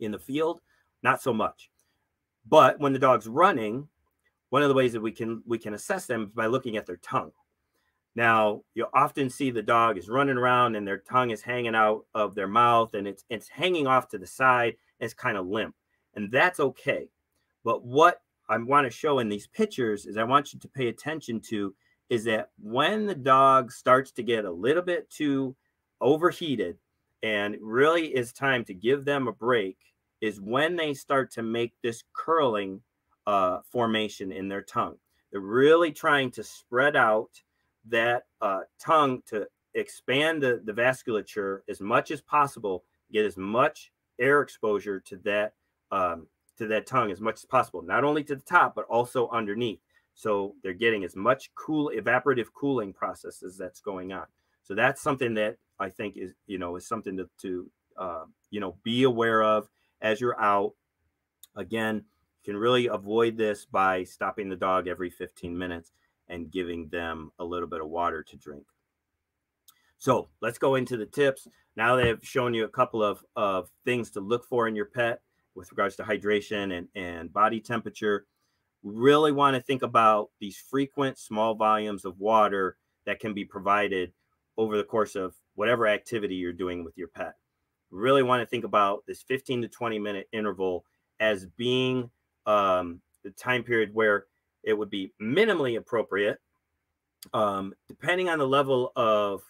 In the field, not so much. But when the dog's running, one of the ways that we can we can assess them is by looking at their tongue. Now, you'll often see the dog is running around and their tongue is hanging out of their mouth and it's it's hanging off to the side and it's kind of limp. And that's okay. But what I want to show in these pictures is I want you to pay attention to is that when the dog starts to get a little bit too overheated and really is time to give them a break is when they start to make this curling uh, formation in their tongue. They're really trying to spread out that uh, tongue to expand the, the vasculature as much as possible, get as much air exposure to that um, to that tongue as much as possible, not only to the top, but also underneath. So they're getting as much cool evaporative cooling processes that's going on. So that's something that I think is, you know, is something to, to uh, you know, be aware of as you're out. Again, you can really avoid this by stopping the dog every 15 minutes and giving them a little bit of water to drink. So let's go into the tips. Now they've shown you a couple of, of things to look for in your pet with regards to hydration and, and body temperature. We really want to think about these frequent small volumes of water that can be provided over the course of whatever activity you're doing with your pet. We really want to think about this 15 to 20 minute interval as being um, the time period where it would be minimally appropriate, um, depending on the level of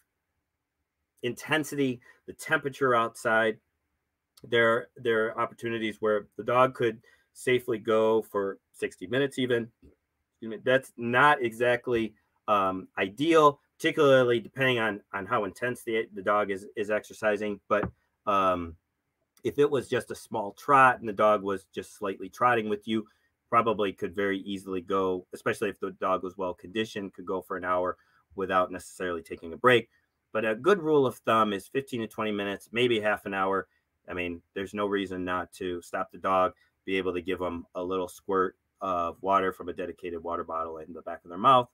intensity, the temperature outside, there there are opportunities where the dog could safely go for 60 minutes even. That's not exactly um, ideal particularly depending on on how intense the, the dog is is exercising but um, if it was just a small trot and the dog was just slightly trotting with you probably could very easily go especially if the dog was well conditioned could go for an hour without necessarily taking a break. But a good rule of thumb is 15 to 20 minutes maybe half an hour I mean, there's no reason not to stop the dog, be able to give them a little squirt of water from a dedicated water bottle in the back of their mouth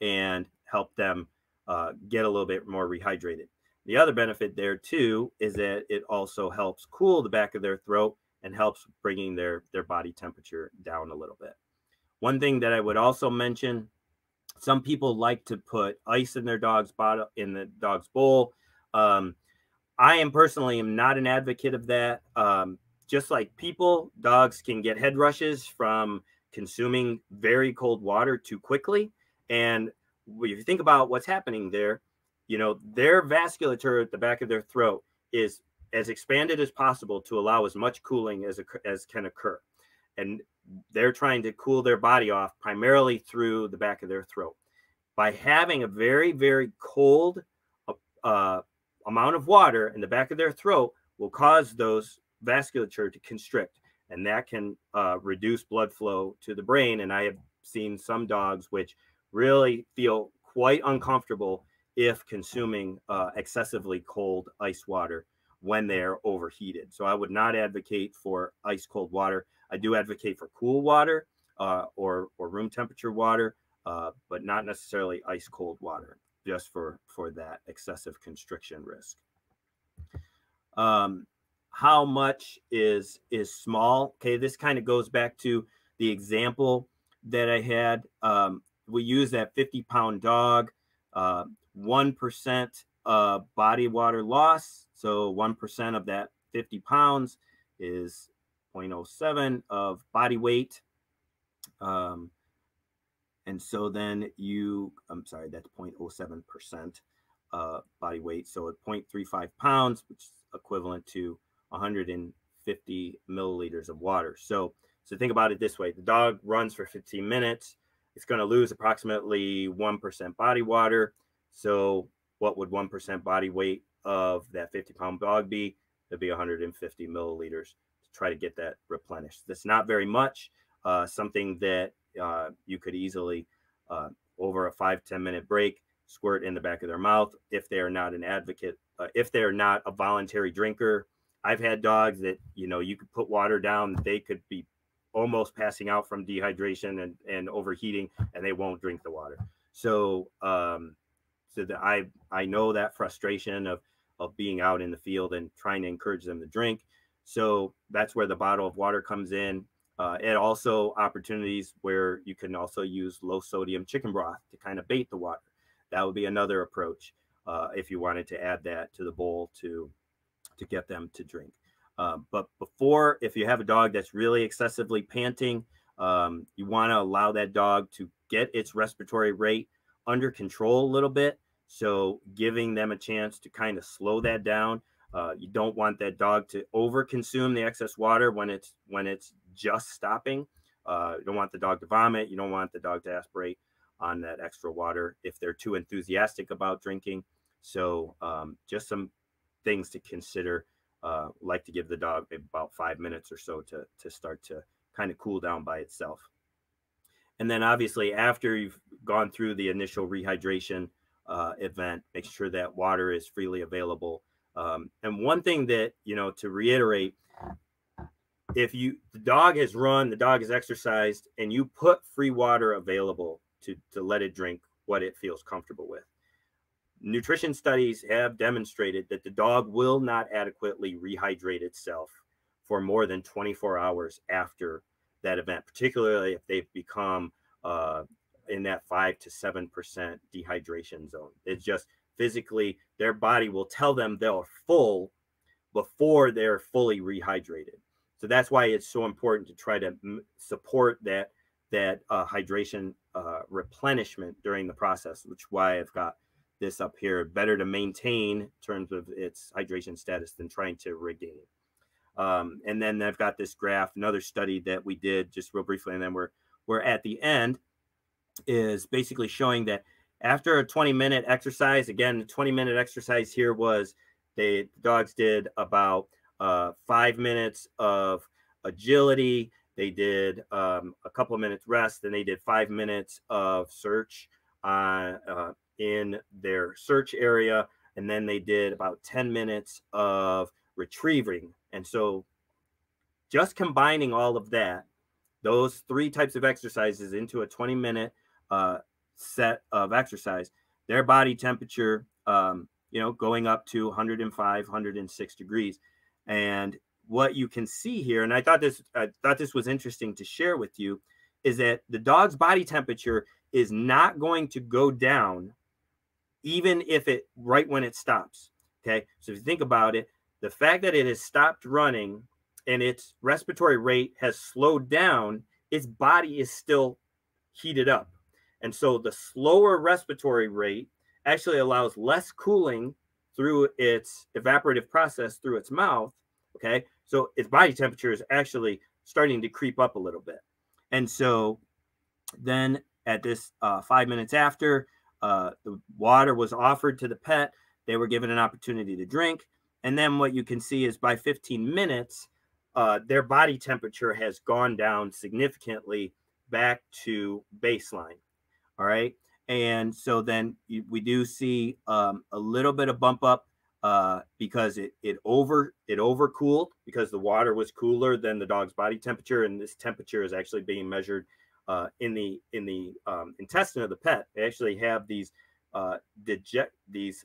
and help them uh, get a little bit more rehydrated. The other benefit there too is that it also helps cool the back of their throat and helps bringing their their body temperature down a little bit. One thing that I would also mention, some people like to put ice in their dog's bottle in the dog's bowl. Um, I am personally am not an advocate of that. Um, just like people, dogs can get head rushes from consuming very cold water too quickly. And if you think about what's happening there, you know, their vasculature at the back of their throat is as expanded as possible to allow as much cooling as, as can occur. And they're trying to cool their body off primarily through the back of their throat. By having a very, very cold uh, amount of water in the back of their throat will cause those vasculature to constrict, and that can uh, reduce blood flow to the brain. And I have seen some dogs which really feel quite uncomfortable if consuming uh, excessively cold ice water when they're overheated. So I would not advocate for ice cold water. I do advocate for cool water uh, or or room temperature water, uh, but not necessarily ice cold water just for for that excessive constriction risk. Um, how much is is small? Okay, this kind of goes back to the example that I had. Um, we use that 50 pound dog, uh, one uh, body water loss. So one percent of that 50 pounds is 0.07 of body weight. Um, and so then you, I'm sorry, that's 0.07% uh, body weight. So at 0.35 pounds, which is equivalent to 150 milliliters of water. So, so think about it this way: the dog runs for 15 minutes. It's going to lose approximately 1% body water. So, what would 1% body weight of that 50 pound dog be? It'd be 150 milliliters to try to get that replenished. That's not very much. Uh, something that uh, you could easily, uh, over a five ten minute break, squirt in the back of their mouth if they are not an advocate, uh, if they're not a voluntary drinker. I've had dogs that, you know, you could put water down, they could be almost passing out from dehydration and, and overheating and they won't drink the water. So, um, so that I, I know that frustration of, of being out in the field and trying to encourage them to drink. So that's where the bottle of water comes in. Uh, and also opportunities where you can also use low sodium chicken broth to kind of bait the water. That would be another approach uh, if you wanted to add that to the bowl to to get them to drink. Um, but before, if you have a dog that's really excessively panting, um, you want to allow that dog to get its respiratory rate under control a little bit. So giving them a chance to kind of slow that down. Uh, you don't want that dog to over consume the excess water when it's when it's just stopping. Uh, you don't want the dog to vomit. You don't want the dog to aspirate on that extra water if they're too enthusiastic about drinking. So um, just some things to consider. Uh, like to give the dog about five minutes or so to to start to kind of cool down by itself. And then obviously after you've gone through the initial rehydration uh, event, make sure that water is freely available. Um, and one thing that you know to reiterate, if you the dog has run, the dog has exercised, and you put free water available to to let it drink what it feels comfortable with nutrition studies have demonstrated that the dog will not adequately rehydrate itself for more than 24 hours after that event, particularly if they've become uh, in that five to seven percent dehydration zone. It's just physically their body will tell them they're full before they're fully rehydrated. So that's why it's so important to try to support that that uh, hydration uh, replenishment during the process, which why I've got this up here. Better to maintain in terms of its hydration status than trying to regain. Um, and then I've got this graph, another study that we did just real briefly, and then we're we're at the end is basically showing that after a 20 minute exercise, again, the 20 minute exercise here was they the dogs did about uh, five minutes of agility. They did um, a couple of minutes rest, then they did five minutes of search on uh, in their search area. And then they did about 10 minutes of retrieving. And so just combining all of that, those three types of exercises into a 20 minute uh, set of exercise, their body temperature, um, you know, going up to 105, 106 degrees. And what you can see here, and I thought this, I thought this was interesting to share with you, is that the dog's body temperature is not going to go down even if it right when it stops. Okay. So if you think about it, the fact that it has stopped running and its respiratory rate has slowed down, its body is still heated up. And so the slower respiratory rate actually allows less cooling through its evaporative process through its mouth. Okay. So its body temperature is actually starting to creep up a little bit. And so then at this uh, five minutes after, uh, the water was offered to the pet. They were given an opportunity to drink. And then what you can see is by 15 minutes, uh, their body temperature has gone down significantly back to baseline. All right. And so then we do see um, a little bit of bump up uh, because it it over it overcooled because the water was cooler than the dog's body temperature, and this temperature is actually being measured uh, in the in the um, intestine of the pet. They actually have these uh, digest these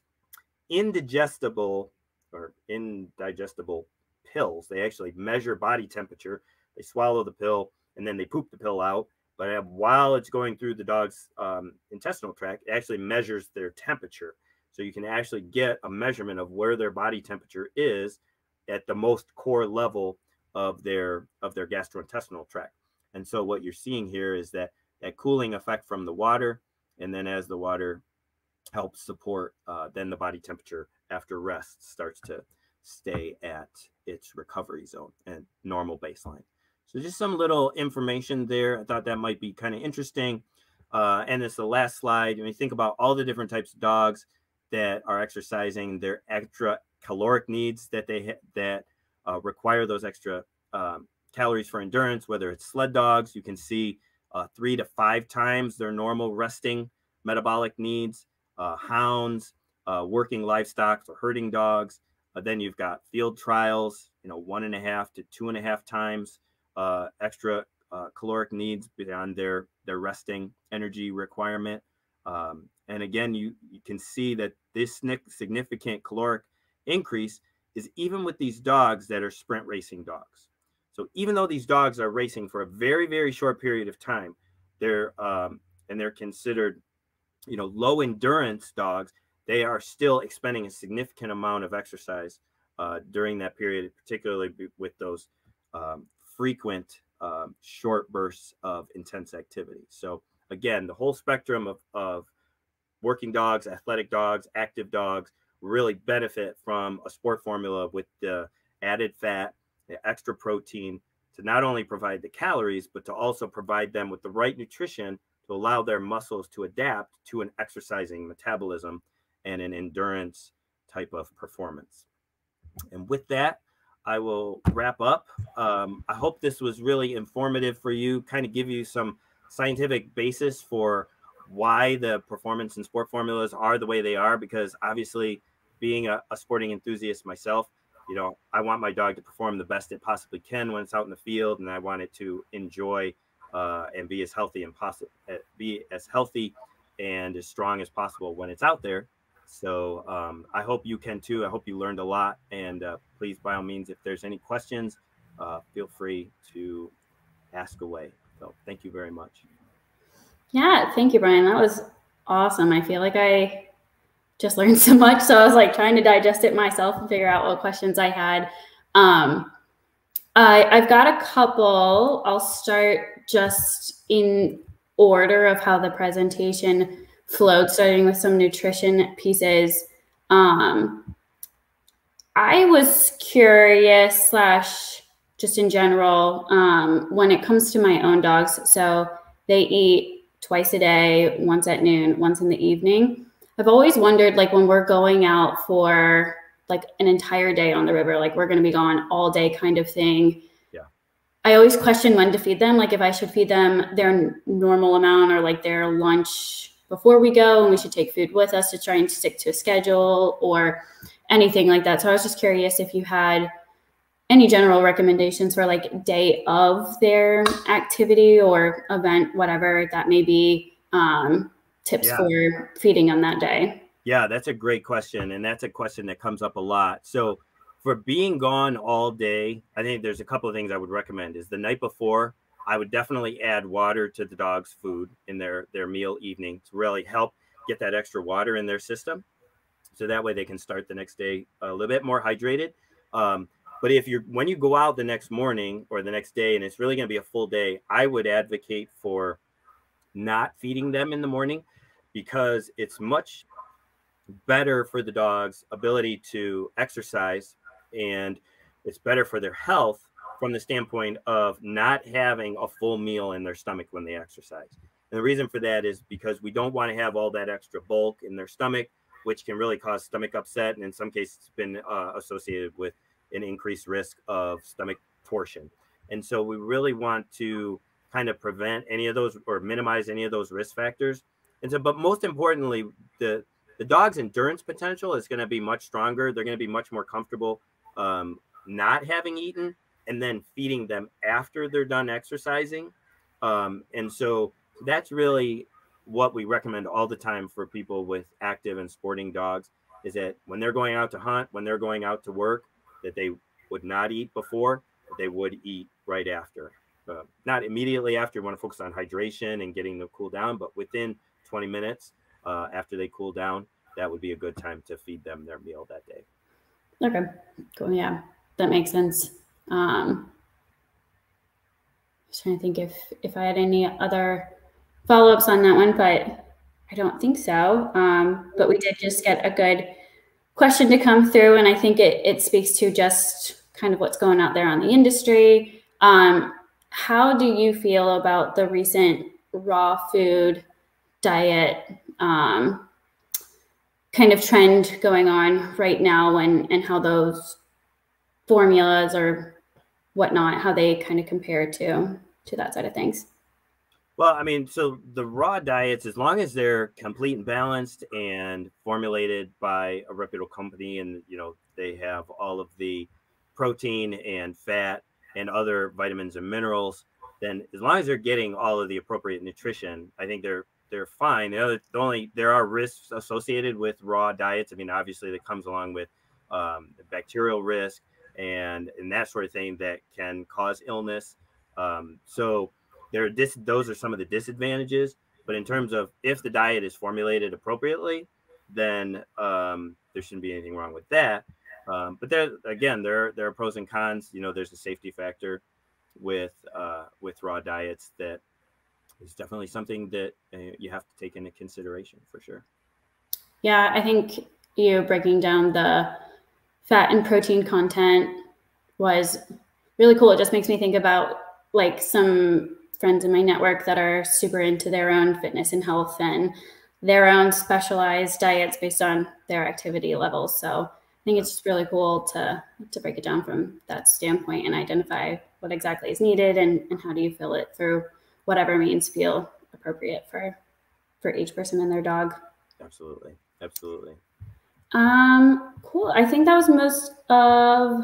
indigestible or indigestible pills. They actually measure body temperature. They swallow the pill and then they poop the pill out. But while it's going through the dog's um, intestinal tract, it actually measures their temperature. So you can actually get a measurement of where their body temperature is at the most core level of their of their gastrointestinal tract. And so what you're seeing here is that that cooling effect from the water, and then as the water helps support, uh, then the body temperature after rest starts to stay at its recovery zone and normal baseline. So just some little information there. I thought that might be kind of interesting. Uh, and it's the last slide. When you think about all the different types of dogs that are exercising, their extra caloric needs that they ha- that uh, require those extra um, calories for endurance, whether it's sled dogs, you can see uh, three to five times their normal resting metabolic needs. Uh, hounds, uh, working livestock or herding dogs. Then you've got field trials, you know, one and a half to two and a half times uh, extra uh, caloric needs beyond their their resting energy requirement. Um, and again, you, you can see that this significant caloric increase is even with these dogs that are sprint racing dogs. So even though these dogs are racing for a very, very short period of time, they're um, and they're considered, you know, low endurance dogs. They are still expending a significant amount of exercise uh, during that period, particularly with those um, frequent um, short bursts of intense activity. So again, the whole spectrum of, of working dogs, athletic dogs, active dogs really benefit from a sport formula with the added fat, the extra protein to not only provide the calories, but to also provide them with the right nutrition to allow their muscles to adapt to an exercising metabolism and an endurance type of performance. And with that, I will wrap up. Um, I hope this was really informative for you, kind of give you some scientific basis for why the performance and sport formulas are the way they are because obviously being a, a, sporting enthusiast myself you know i want my dog to perform the best it possibly can when it's out in the field and i want it to enjoy uh, and be as healthy and possible uh, be as healthy and as strong as possible when it's out there so um, i hope you can too i hope you learned a lot and uh, please by all means if there's any questions uh, feel free to ask away so thank you very much yeah, thank you, Brian. That was awesome. I feel like I just learned so much. So I was like trying to digest it myself and figure out what questions I had. Um, I, I've got a couple. I'll start just in order of how the presentation flowed, starting with some nutrition pieces. Um, I was curious, slash, just in general, um, when it comes to my own dogs. So they eat twice a day, once at noon, once in the evening. I've always wondered, like, when we're going out for like an entire day on the river, like we're going to be gone all day kind of thing. Yeah. I always question when to feed them, like if I should feed them their normal amount or like their lunch before we go and we should take food with us to try and stick to a schedule or anything like that. So I was just curious if you had any general recommendations for like day of their activity or event, whatever that may be, um, tips yeah. for feeding on that day? Yeah, that's a great question. And that's a question that comes up a lot. So for being gone all day, I think there's a couple of things I would recommend is the night before, I would definitely add water to the dog's food in their, their meal evening to really help get that extra water in their system. So that way they can start the next day a little bit more hydrated. Um, but if you're when you go out the next morning or the next day and it's really going to be a full day, I would advocate for not feeding them in the morning because it's much better for the dog's ability to exercise and it's better for their health from the standpoint of not having a full meal in their stomach when they exercise. And the reason for that is because we don't want to have all that extra bulk in their stomach, which can really cause stomach upset. And in some cases, it's been uh, associated with an increased risk of stomach torsion. And so we really want to kind of prevent any of those or minimize any of those risk factors. And so, but most importantly, the the dog's endurance potential is going to be much stronger. They're going to be much more comfortable um, not having eaten and then feeding them after they're done exercising. Um, and so that's really what we recommend all the time for people with active and sporting dogs is that when they're going out to hunt, when they're going out to work, that they would not eat before, they would eat right after. Uh, not immediately after. You want to focus on hydration and getting them cool down, but within 20 minutes uh, after they cool down, that would be a good time to feed them their meal that day. Okay, cool. Yeah, that makes sense. Um, I was trying to think if if I had any other follow ups on that one, but I don't think so. Um, but we did just get a good question to come through, and I think it it speaks to just kind of what's going out there on the industry. Um, how do you feel about the recent raw food diet um, kind of trend going on right now, and and how those formulas or whatnot, how they kind of compare to to that side of things? Well, I mean, so the raw diets, as long as they're complete and balanced and formulated by a reputable company, and you know they have all of the protein and fat and other vitamins and minerals, then as long as they're getting all of the appropriate nutrition, I think they're they're fine. The, other, the only there are risks associated with raw diets. I mean, obviously that comes along with um, bacterial risk and and that sort of thing that can cause illness. Um, so there are dis- those are some of the disadvantages. But in terms of if the diet is formulated appropriately, then um, there shouldn't be anything wrong with that. Um, but there again, there there are pros and cons. You know, there's a safety factor with uh, with raw diets that is definitely something that uh, you have to take into consideration for sure. Yeah, I think you breaking down the fat and protein content was really cool. It just makes me think about like some friends in my network that are super into their own fitness and health and their own specialized diets based on their activity levels. So I think it's just really cool to to break it down from that standpoint and identify what exactly is needed and, and how do you fill it through whatever means feel appropriate for for each person and their dog. Absolutely. Absolutely. Um, cool. I think that was most of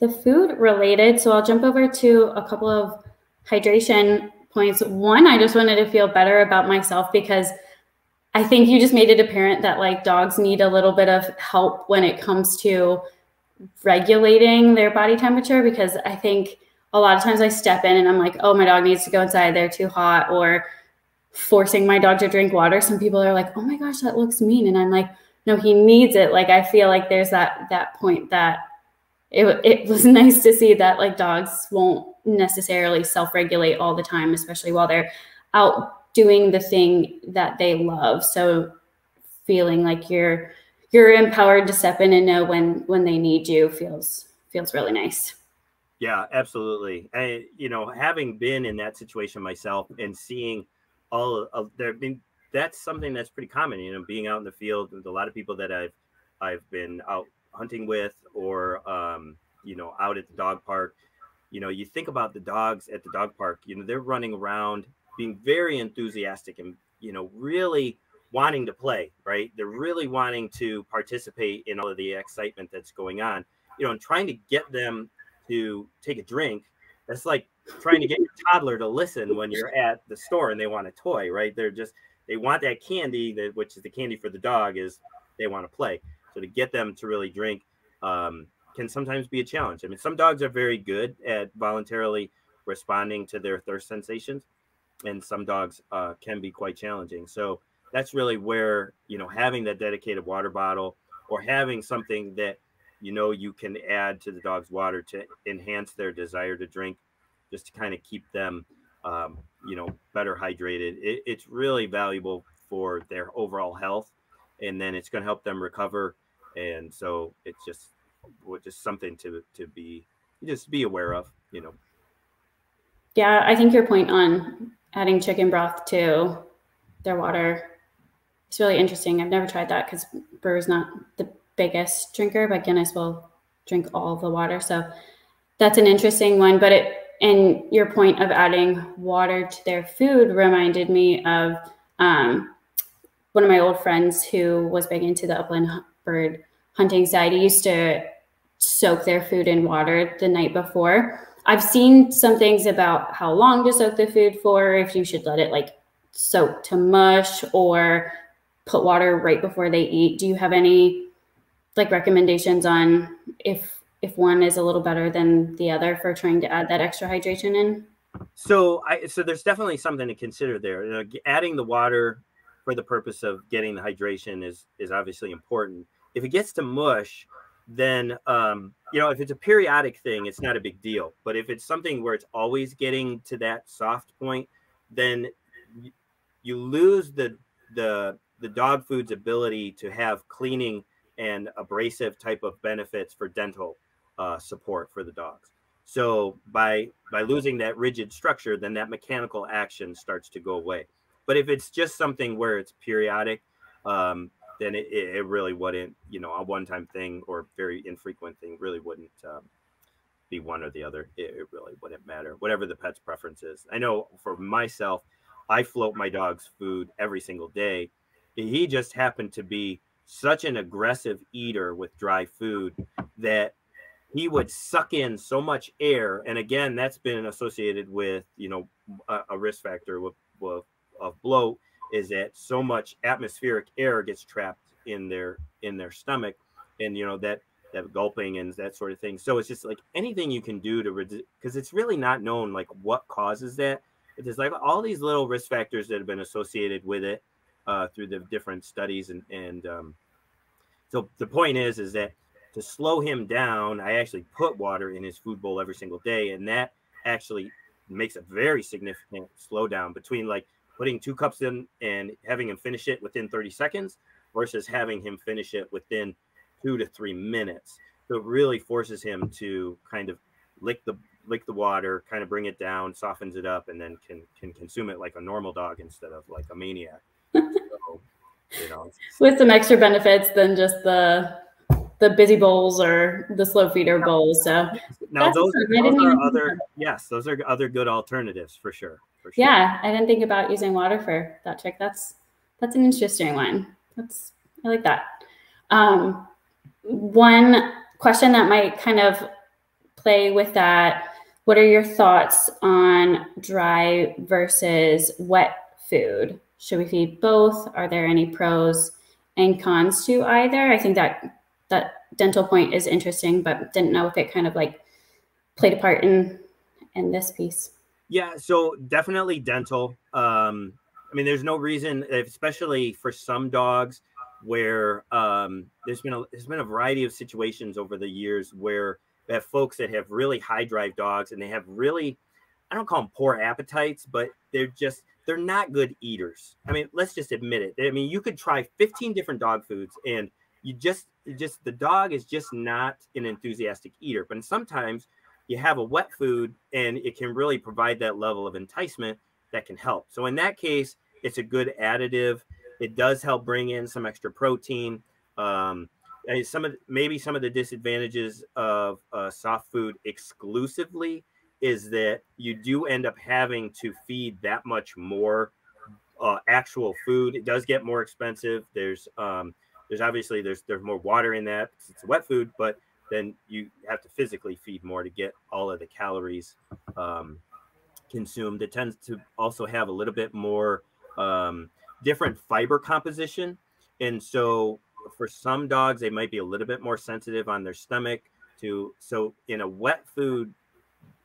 the food related. So I'll jump over to a couple of hydration points. One, I just wanted to feel better about myself because I think you just made it apparent that like dogs need a little bit of help when it comes to regulating their body temperature because I think a lot of times I step in and I'm like, oh, my dog needs to go inside. They're too hot, or forcing my dog to drink water. Some people are like, oh my gosh, that looks mean. And I'm like, no, he needs it. Like, I feel like there's that, that point that it, it was nice to see that like dogs won't necessarily self-regulate all the time, especially while they're out doing the thing that they love. So feeling like you're, you're empowered to step in and know when, when they need you feels, feels really nice. Yeah, absolutely. and you know, having been in that situation myself and seeing all of there, I mean, that's something that's pretty common. You know, being out in the field with a lot of people that I've I've been out hunting with, or um, you know, out at the dog park. You know, you think about the dogs at the dog park. You know, they're running around, being very enthusiastic, and you know, really wanting to play. Right? They're really wanting to participate in all of the excitement that's going on. You know, and trying to get them to take a drink. That's like trying to get your toddler to listen when you're at the store and they want a toy, right? They're just they want that candy that which is the candy for the dog is they want to play. So to get them to really drink um, can sometimes be a challenge. I mean, some dogs are very good at voluntarily responding to their thirst sensations, and some dogs uh, can be quite challenging. So that's really where you know having that dedicated water bottle or having something that you know you can add to the dog's water to enhance their desire to drink just to kind of keep them um, you know better hydrated it, it's really valuable for their overall health and then it's going to help them recover and so it's just just something to to be just be aware of you know yeah i think your point on adding chicken broth to their water is really interesting i've never tried that because brewer's not the biggest drinker, but Guinness will drink all the water. So that's an interesting one. But it and your point of adding water to their food reminded me of um, one of my old friends who was big into the upland bird hunting side. He used to soak their food in water the night before. I've seen some things about how long to soak the food for, if you should let it like soak to mush or put water right before they eat. Do you have any like recommendations on if if one is a little better than the other for trying to add that extra hydration in? So I so there's definitely something to consider there. You know, adding the water for the purpose of getting the hydration is is obviously important. If it gets to mush, then um, you know if it's a periodic thing, it's not a big deal. But if it's something where it's always getting to that soft point, then you lose the the the dog food's ability to have cleaning and abrasive type of benefits for dental uh, support for the dogs. So by by losing that rigid structure, then that mechanical action starts to go away. But if it's just something where it's periodic, um, then it, it really wouldn't, you know, a one-time thing or very infrequent thing really wouldn't um, be one or the other. It, it really wouldn't matter, whatever the pet's preference is. I know for myself, I float my dog's food every single day. He just happened to be such an aggressive eater with dry food that he would suck in so much air, and again, that's been associated with you know a, a risk factor with, with of bloat is that so much atmospheric air gets trapped in their in their stomach, and you know that that gulping and that sort of thing. So it's just like anything you can do to reduce because it's really not known like what causes that. There's like all these little risk factors that have been associated with it uh, through the different studies and and um, so the point is is that to slow him down, I actually put water in his food bowl every single day, and that actually makes a very significant slowdown between like putting two cups in and having him finish it within 30 seconds versus having him finish it within two to three minutes. So it really forces him to kind of lick the lick the water, kind of bring it down, softens it up, and then can can consume it like a normal dog instead of like a maniac. so, you know, with some extra benefits than just the the busy bowls or the slow feeder bowls. So now those, those are other yes, those are other good alternatives for sure, for sure. Yeah, I didn't think about using water for that trick. That's that's an interesting one. That's I like that. Um, one question that might kind of play with that. What are your thoughts on dry versus wet food? Should we feed both? Are there any pros and cons to either? I think that that dental point is interesting, but didn't know if it kind of like played a part in in this piece. Yeah, so definitely dental. Um, I mean, there's no reason, especially for some dogs, where um, there's been a there's been a variety of situations over the years where they have folks that have really high drive dogs and they have really I don't call them poor appetites, but they're just they're not good eaters. I mean, let's just admit it. I mean, you could try 15 different dog foods and you just just the dog is just not an enthusiastic eater but sometimes you have a wet food and it can really provide that level of enticement that can help. So in that case it's a good additive. It does help bring in some extra protein um, some of maybe some of the disadvantages of uh, soft food exclusively is that you do end up having to feed that much more uh, actual food. It does get more expensive. There's um, there's obviously there's there's more water in that because it's wet food, but then you have to physically feed more to get all of the calories um, consumed. It tends to also have a little bit more um, different fiber composition, and so for some dogs they might be a little bit more sensitive on their stomach to. So in a wet food,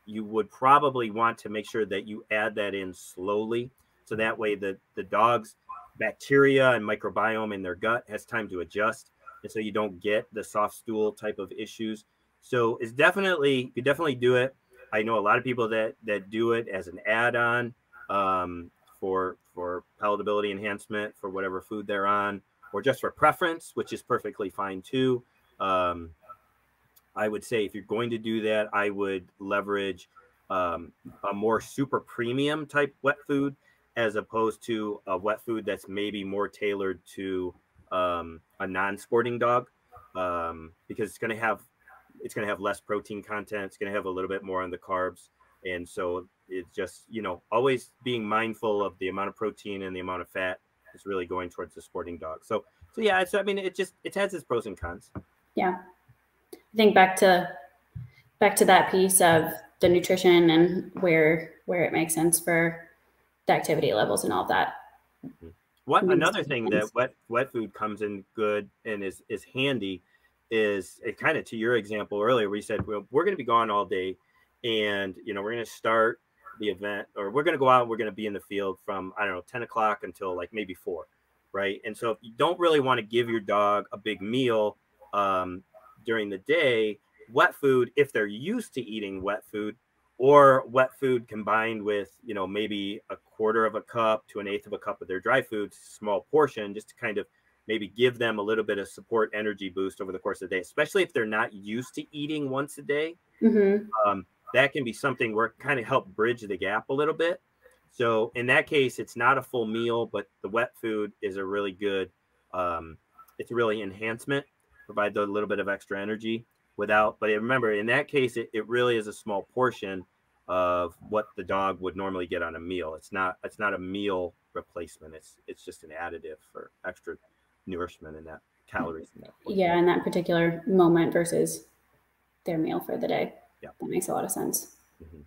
you would probably want to make sure that you add that in slowly, so that way the the dogs bacteria and microbiome in their gut has time to adjust and so you don't get the soft stool type of issues. So it's definitely you definitely do it. I know a lot of people that that do it as an add-on um, for for palatability enhancement for whatever food they're on or just for preference which is perfectly fine too. Um, i would say if you're going to do that i would leverage um, a more super premium type wet food as opposed to a wet food that's maybe more tailored to um, a non-sporting dog um, because it's going to have it's going to have less protein content it's going to have a little bit more on the carbs. And so it's just you know always being mindful of the amount of protein and the amount of fat is really going towards the sporting dog. So so yeah so i mean it just it has its pros and cons. Yeah. I think back to back to that piece of the nutrition and where where it makes sense for the activity levels and all of that. What another thing that wet wet food comes in good and is is handy is it kind of to your example earlier we said well, we're going to be gone all day and you know we're going to start the event or we're going to go out we're going to be in the field from i don't know 10 o'clock until like maybe 4 right and so if you don't really want to give your dog a big meal um, during the day wet food if they're used to eating wet food or wet food combined with you know maybe a quarter of a cup to an eighth of a cup of their dry food small portion just to kind of maybe give them a little bit of support energy boost over the course of the day especially if they're not used to eating once a day. Mm-hmm. um, that can be something where kind of help bridge the gap a little bit. So in that case it's not a full meal but the wet food is a really good um, it's a really enhancement provide a little bit of extra energy without but remember in that case it, it really is a small portion of what the dog would normally get on a meal it's not it's not a meal replacement it's it's just an additive for extra nourishment and that calories in that yeah in that particular moment versus their meal for the day. Yeah. That makes a lot of sense. Mm-hmm.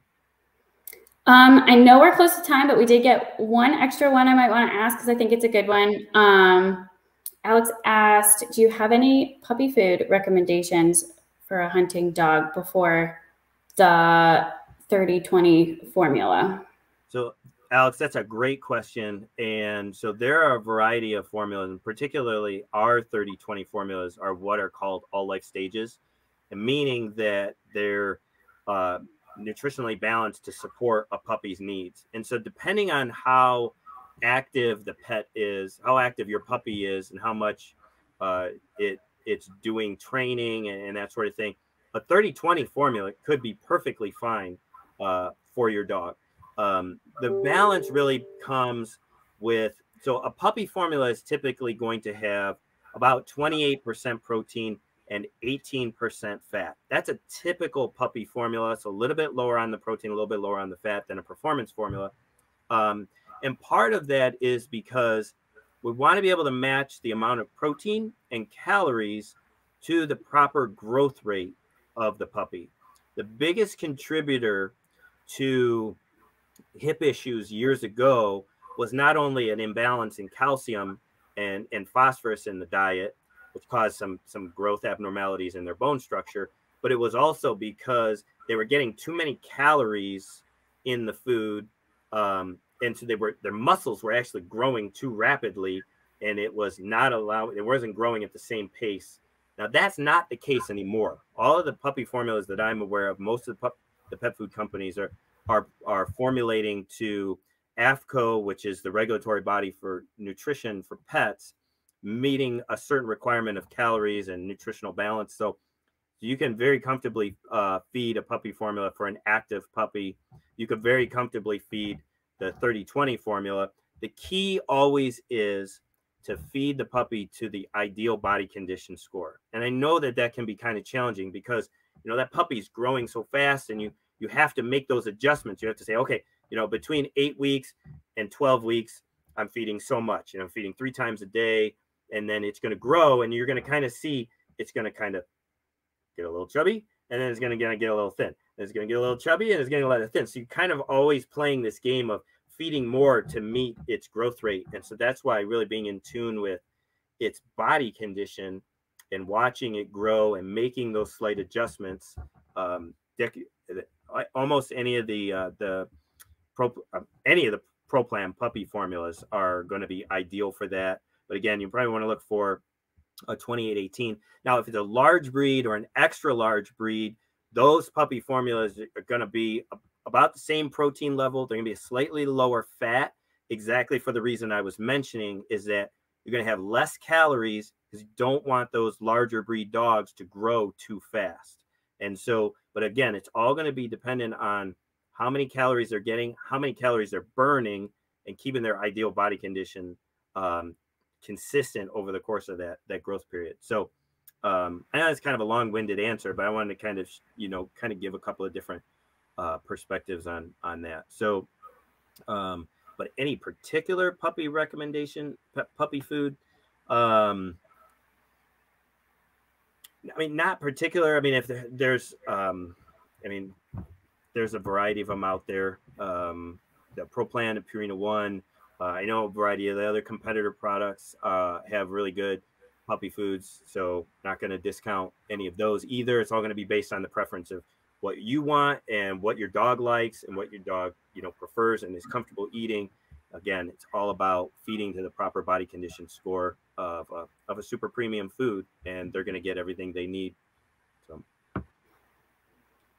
Um, I know we're close to time, but we did get one extra one I might want to ask because I think it's a good one. Um, Alex asked, do you have any puppy food recommendations for a hunting dog before the 30-20 formula? So Alex, that's a great question. And so there are a variety of formulas, and particularly our 30 20 formulas are what are called all life stages, meaning that they're uh, nutritionally balanced to support a puppy's needs. And so, depending on how active the pet is, how active your puppy is, and how much uh, it it's doing training and, and, that sort of thing, a 30 20 formula could be perfectly fine uh, for your dog. Um, the balance really comes with so a puppy formula is typically going to have about 28% protein and 18% fat. That's a typical puppy formula. It's a little bit lower on the protein, a little bit lower on the fat than a performance formula. Um, and part of that is because we want to be able to match the amount of protein and calories to the proper growth rate of the puppy. The biggest contributor to hip issues years ago was not only an imbalance in calcium and, and phosphorus in the diet, which caused some some growth abnormalities in their bone structure, but it was also because they were getting too many calories in the food, um, and so they were their muscles were actually growing too rapidly, and it was not allowing it wasn't growing at the same pace. Now that's not the case anymore. All of the puppy formulas that I'm aware of, most of the pup, the pet food companies are are are formulating to AAFCO which is the regulatory body for nutrition for pets, meeting a certain requirement of calories and nutritional balance. So you can very comfortably uh, feed a puppy formula for an active puppy. You could very comfortably feed the 30-20 formula. The key always is to feed the puppy to the ideal body condition score. And I know that that can be kind of challenging because you know that puppy's growing so fast and you you have to make those adjustments. You have to say, okay, you know, between eight weeks and 12 weeks, I'm feeding so much, you know, I'm feeding three times a day, and then it's going to grow, and you're going to kind of see it's going to kind of get a little chubby, and then it's going to get a little thin. It's going to get a little chubby, and it's getting a little thin. So you're kind of always playing this game of feeding more to meet its growth rate, and so that's why really being in tune with its body condition and watching it grow and making those slight adjustments um, almost any of the uh, the pro uh, any of the pro plan puppy formulas are going to be ideal for that. But again, you probably want to look for a 2818. Now, if it's a large breed or an extra large breed, those puppy formulas are going to be about the same protein level. They're going to be a slightly lower fat, exactly for the reason I was mentioning is that you're going to have less calories because you don't want those larger breed dogs to grow too fast. And so but again, it's all going to be dependent on how many calories they're getting, how many calories they're burning, and keeping their ideal body condition um, consistent over the course of that that growth period. So um, I know it's kind of a long-winded answer, but I wanted to kind of you know kind of give a couple of different uh, perspectives on on that. So, um, but any particular puppy recommendation, puppy food? Um, I mean, not particular. I mean, if there's, um, I mean, there's a variety of them out there. Um, the ProPlan and Purina One. Uh, I know a variety of the other competitor products uh, have really good puppy foods, so not going to discount any of those either. It's all going to be based on the preference of what you want and what your dog likes and what your dog you know prefers and is comfortable eating. Again, it's all about feeding to the proper body condition score of a, of a super premium food, and they're going to get everything they need. So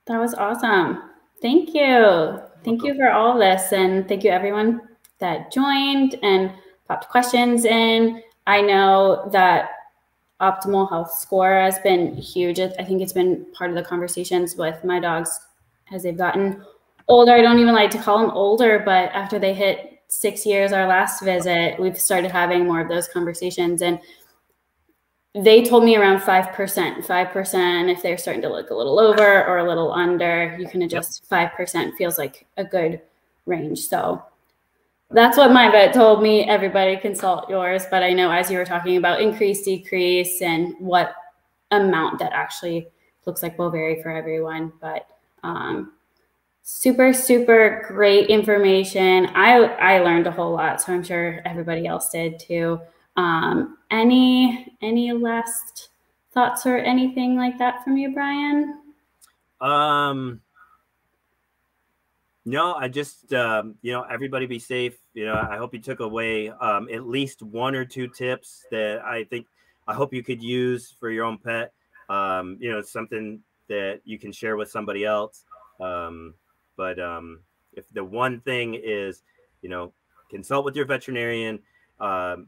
that was awesome. Thank you. Thank you for all this, and thank you everyone that joined and popped questions in. I know that optimal health score has been huge. I think it's been part of the conversations with my dogs as they've gotten older. I don't even like to call them older, but after they hit six years, our last visit, we've started having more of those conversations. And they told me around 5%. 5%, if they're starting to look a little over or a little under, you can adjust 5%, feels like a good range. So that's what my vet told me. Everybody consult yours. But I know as you were talking about increase, decrease, and what amount that actually looks like will vary for everyone, but um, super super great information. I I learned a whole lot, so I'm sure everybody else did too. Um, any any last thoughts or anything like that from you, Brian? Um, no, I just, um, you know, everybody be safe. You know, I hope you took away um, at least one or two tips that I think I hope you could use for your own pet. Um, you know, something that you can share with somebody else. Um, but um, if the one thing is, you know, consult with your veterinarian, um,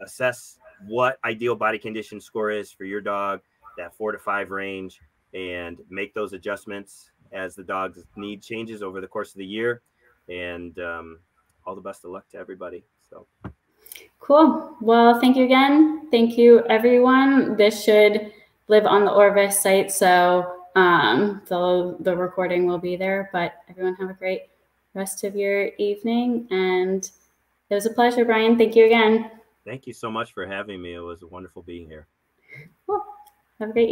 assess what ideal body condition score is for your dog, that four to five range, and make those adjustments as the dog's need changes over the course of the year. And um, all the best of luck to everybody. So cool. Well, thank you again. Thank you, everyone. This should live on the Orvis site, so um, the the recording will be there. But everyone, have a great rest of your evening, and it was a pleasure, Brian. Thank you again. Thank you so much for having me. It was a wonderful being here. Cool. Have a great evening.